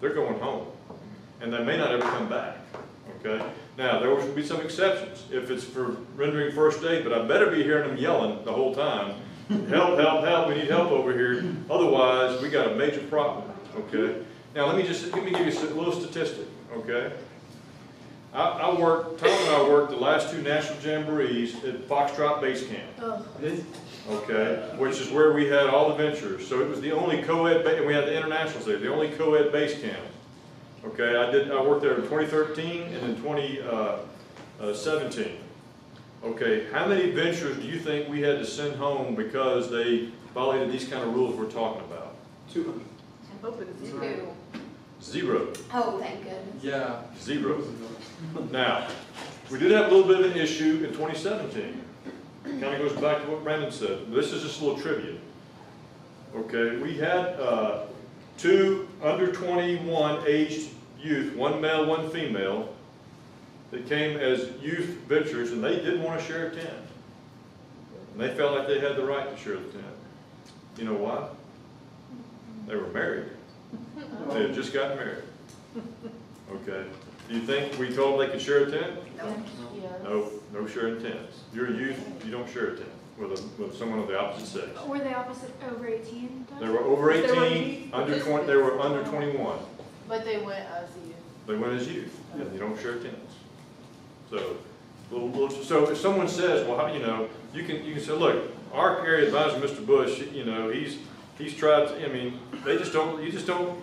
They're going home, and they may not ever come back, okay? Now, there will be some exceptions, if it's for rendering first aid, but I better be hearing them yelling the whole time, help, help, help, we need help over here, otherwise, we got a major problem, okay? Now, let me just, let me give you a little statistic, okay? I, I worked, Tom and I worked the last two national jamborees at Foxtrot Base Camp, okay? Which is where we had all the ventures, so it was the only co-ed, and we had the internationals there, the only co-ed base camp. Okay, I did, I worked there in 2013 and in 2017. Uh, uh, okay, how many ventures do you think we had to send home because they violated these kind of rules we're talking about? Two. I hope it's Two. Zero. Oh, thank goodness. Yeah. Zero. Now, we did have a little bit of an issue in 2017. Kind of goes back to what Brandon said. This is just a little trivia. Okay, we had uh, two under 21 aged youth, one male, one female, that came as youth ventures, and they didn't want to share a tent. And they felt like they had the right to share the tent. You know why? They were married. They had just gotten married. Okay. Do you think we told them they could share a tent? No. No, no sharing tents. You're a youth, you don't share a tent with a, with someone of the opposite sex. Were they opposite over eighteen? They were over They were eighteen, under twenty, they were under twenty-one. But they went as youth. They went as youth, yeah, you don't share tents. So, little, little, so if someone says, well, how do you know, you can, you can say, look, our area advisor, Mr. Bush, you know, he's, he's tried to, I mean, they just don't, you just don't,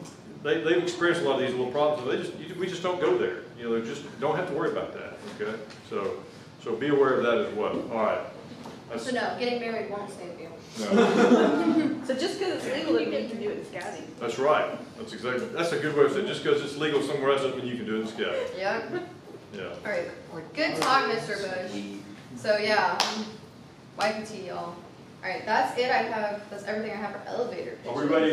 they, they've experienced a lot of these little problems, they just, you- we just don't go there. You know, they just, don't have to worry about that, okay? So, so be aware of that as well, all right. That's- So no, getting married won't save you. No. *laughs* So just because it's legal, doesn't mean you can do it in scouting. That's right, that's exactly, that's a good way to say it, just because it's legal somewhere else doesn't mean you can do it in Scout, Yep. yeah. All right. Good talk, Mr. Bush. So yeah, YPT, y'all. All right, that's it. I have, that's everything I have for elevator. Are we ready